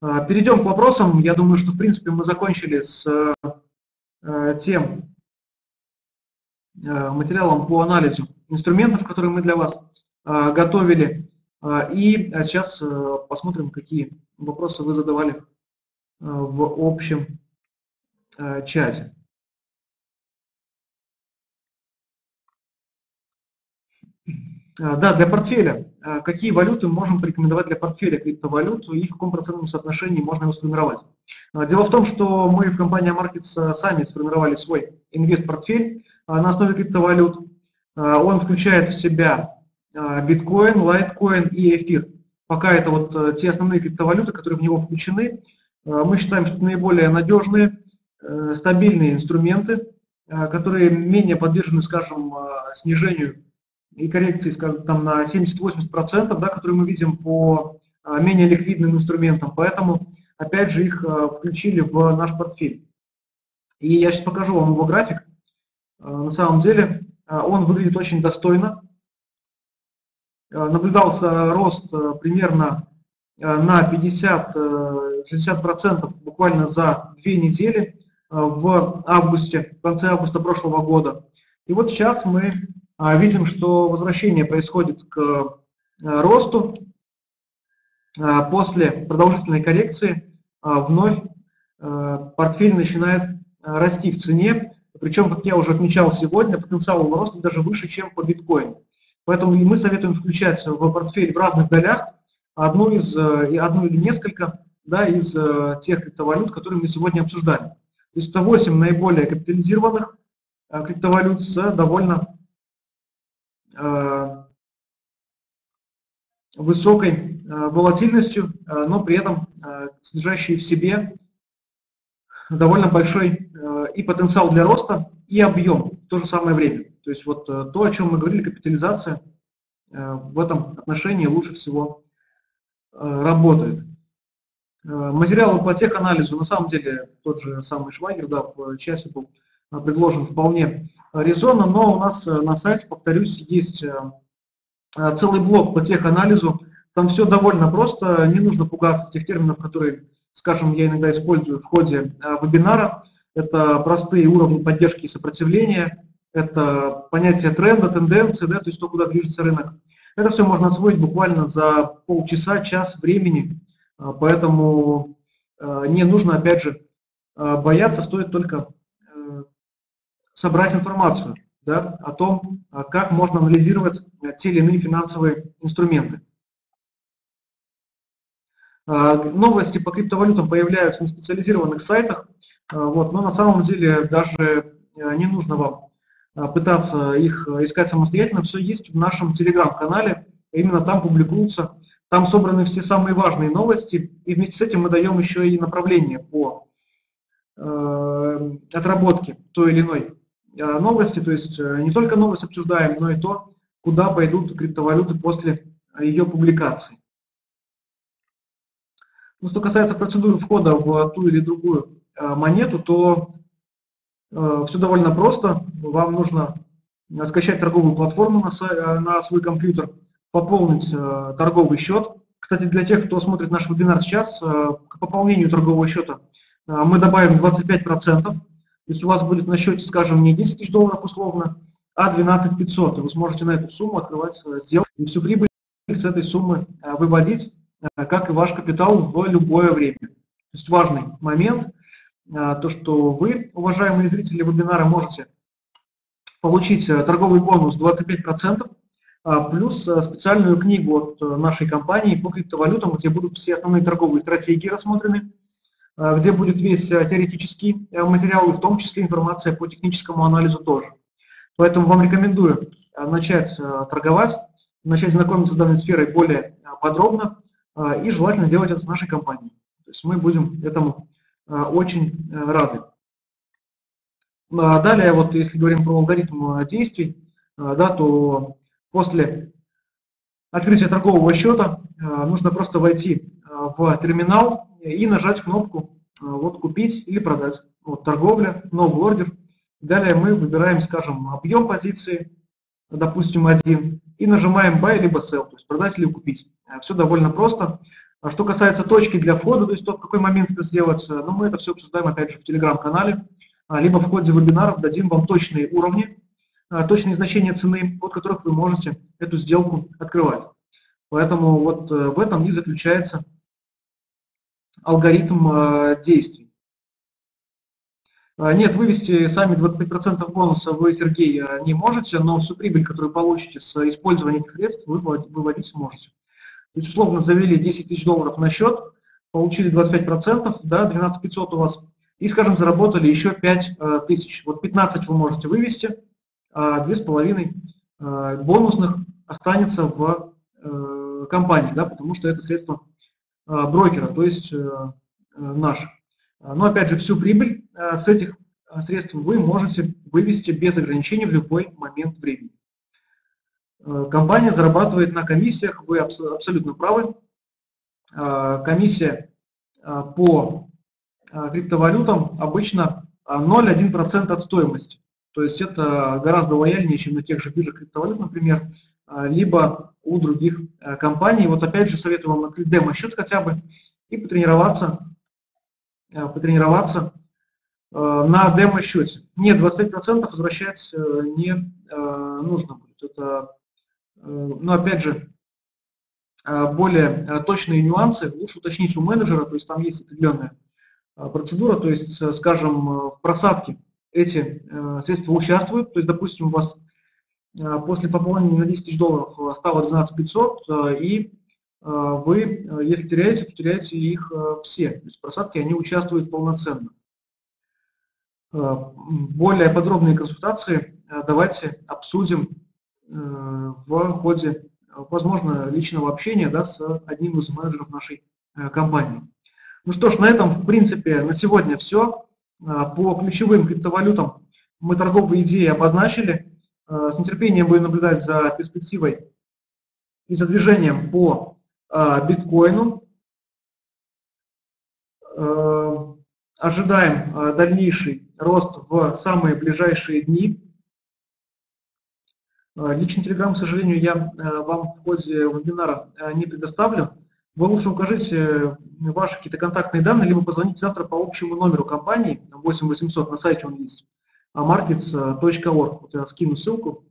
A: Перейдем к вопросам. Я думаю, что в принципе мы закончили с э, тем э, материалом по анализу инструментов, которые мы для вас готовили. И сейчас посмотрим, какие вопросы вы задавали Э, в общем э, чате. Да, для портфеля. Какие валюты можем порекомендовать для портфеля криптовалют и в каком процентном соотношении можно его сформировать? Дело в том, что мы в компании Markets сами сформировали свой инвест-портфель на основе криптовалют. Он включает в себя биткоин, лайткоин и эфир. Пока это вот те основные криптовалюты, которые в него включены. Мы считаем, что наиболее надежные, стабильные инструменты, которые менее подвержены, скажем, снижению и коррекции, скажем, там на 70-80%, да, которые мы видим по менее ликвидным инструментам. Поэтому, опять же, их включили в наш портфель. И я сейчас покажу вам его график. На самом деле он выглядит очень достойно. Наблюдался рост примерно на 50-60% буквально за две недели в августе, в конце августа прошлого года. И вот сейчас мы а, видим, что возвращение происходит к э, росту. После продолжительной коррекции вновь э, портфель начинает расти в цене, причем, как я уже отмечал сегодня, потенциал его роста даже выше, чем по биткоину. Поэтому мы советуем включать в портфель в равных долях одну, из, э, одну или несколько да, из тех криптовалют, которые мы сегодня обсуждали. То есть это 8 наиболее капитализированных криптовалют с довольно Э, высокой э, волатильностью, э, но при этом содержащие в себе довольно большой и потенциал для роста, и объем в то же самое время. То есть вот то, о чем мы говорили, капитализация в этом отношении лучше всего работает. Материалы по теханализу, на самом деле, тот же самый Швагер, да, в часе был предложен вполне резонно, но у нас э, на сайте, повторюсь, есть э, э, целый блок по теханализу. Там все довольно просто, не нужно пугаться тех терминов, которые, скажем, я иногда использую в ходе вебинара. Это простые уровни поддержки и сопротивления, это понятие тренда, тенденции, да, то есть то, куда движется рынок. Это все можно освоить буквально за полчаса, час времени, поэтому не нужно, опять же, бояться, стоит только собрать информацию да, о том, а, как можно анализировать а, те или иные финансовые инструменты. А, новости по криптовалютам появляются на специализированных сайтах, вот, но на самом деле даже не нужно вам пытаться их искать самостоятельно, все есть в нашем телеграм-канале, именно там публикуются, там собраны все самые важные новости, и вместе с этим мы даем еще и направление по э, отработке той или иной Э, новости, то есть э, не только новость обсуждаем, но и то, куда пойдут криптовалюты после ее публикации. Ну, что касается процедуры входа в ту или другую э, монету, то все довольно просто. Вам нужно скачать торговую платформу на, свой компьютер, пополнить торговый счет. Кстати, для тех, кто смотрит наш вебинар сейчас, к пополнению торгового счета мы добавим 25%. То есть у вас будет на счете, скажем, не 10 тысяч долларов условно, а 12 500. И вы сможете на эту сумму открывать сделку и всю прибыль с этой суммы э, выводить, э, как и ваш капитал в любое время. То есть важный момент, э, то, что вы, уважаемые зрители вебинара, можете получить торговый бонус 25%, а, плюс специальную книгу от нашей компании по криптовалютам, где будут все основные торговые стратегии рассмотрены, Э, где будет весь э, теоретический э, материал и в том числе информация по техническому анализу тоже. Поэтому вам рекомендую начать торговать, начать знакомиться с данной сферой более подробно и желательно делать это с нашей компанией. То есть мы будем этому очень рады. Далее, вот если говорим про алгоритм действий, да, то после открытия торгового счета нужно просто войти в терминал и нажать кнопку вот купить или продать. Вот торговля, новый ордер. Далее мы выбираем, скажем, объем позиции, допустим, один, и нажимаем buy либо sell, то есть продать или купить. Все довольно просто. А что касается точки для входа, то есть то, в какой момент это сделать, ну, мы это все обсуждаем, опять же, в телеграм-канале, либо в ходе вебинаров дадим вам точные уровни, точные значения цены, от которых вы можете эту сделку открывать. Поэтому вот э, в этом и заключается алгоритм э, действий. Нет, вывести сами 25% бонуса вы, Сергей, не можете, но всю прибыль, которую получите с использованием этих средств, вы выводить сможете. То есть, условно, завели 10 тысяч долларов на счет, получили 25%, да, 12 500 у вас, и, скажем, заработали еще 5 тысяч. Вот 15 вы можете вывести, а 2,5 бонусных останется в компании, да, потому что это средство брокера, то есть наш. Но опять же, всю прибыль с этих средств вы можете вывести без ограничений в любой момент времени. Компания зарабатывает на комиссиях, вы абсолютно правы. Комиссия по криптовалютам обычно 0,1% от стоимости. То есть это гораздо лояльнее, чем на тех же биржах криптовалют, например, либо у других компаний. Вот опять же советую вам открыть демо-счет хотя бы и потренироваться Э, потренироваться э, на демо-счете. Нет, 25% возвращать э, не нужно будет. Это, ну, опять же, более точные нюансы лучше уточнить у менеджера, то есть там есть определенная процедура, то есть, скажем, в просадке эти средства участвуют, то есть, допустим, у вас после пополнения на 10 тысяч долларов стало 12 500, и вы, э, если теряете, то теряете их э, все. То есть просадки, они участвуют полноценно. Более подробные консультации э, давайте обсудим в ходе, возможно, личного общения да, с одним из менеджеров нашей компании. Ну что ж, на этом, в принципе, на сегодня все. А, по ключевым криптовалютам мы торговые идеи обозначили. С нетерпением будем наблюдать за перспективой и за движением по биткоину. Ожидаем дальнейший рост в самые ближайшие дни. Личный телеграм, к сожалению, я вам в ходе вебинара не предоставлю. Вы лучше укажите ваши какие-то контактные данные, либо позвоните завтра по общему номеру компании 8800, на сайте он есть, markets.org. Вот я скину ссылку.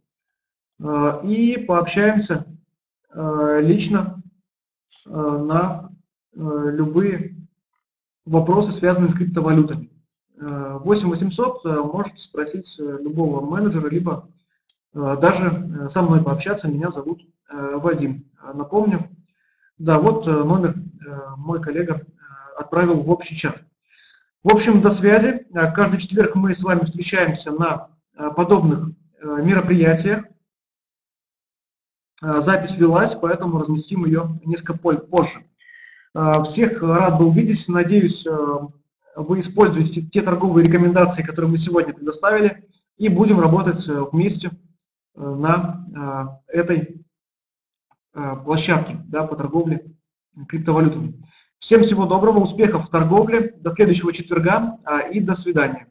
A: И пообщаемся лично Э, на э, любые вопросы, связанные с криптовалютами. 8800 э, можете спросить любого менеджера, либо даже со мной пообщаться. Меня зовут Вадим. Напомню, да, вот номер мой коллега отправил в общий чат. В общем, до связи. Каждый четверг мы с вами встречаемся на подобных мероприятиях. Э, запись велась, поэтому разместим ее несколько позже. Э, всех рад был видеть. Надеюсь, э, вы используете те торговые рекомендации, которые мы сегодня предоставили, и будем работать вместе на этой площадке да, по торговле криптовалютами. Всем всего доброго, успехов в торговле, до следующего четверга и до свидания.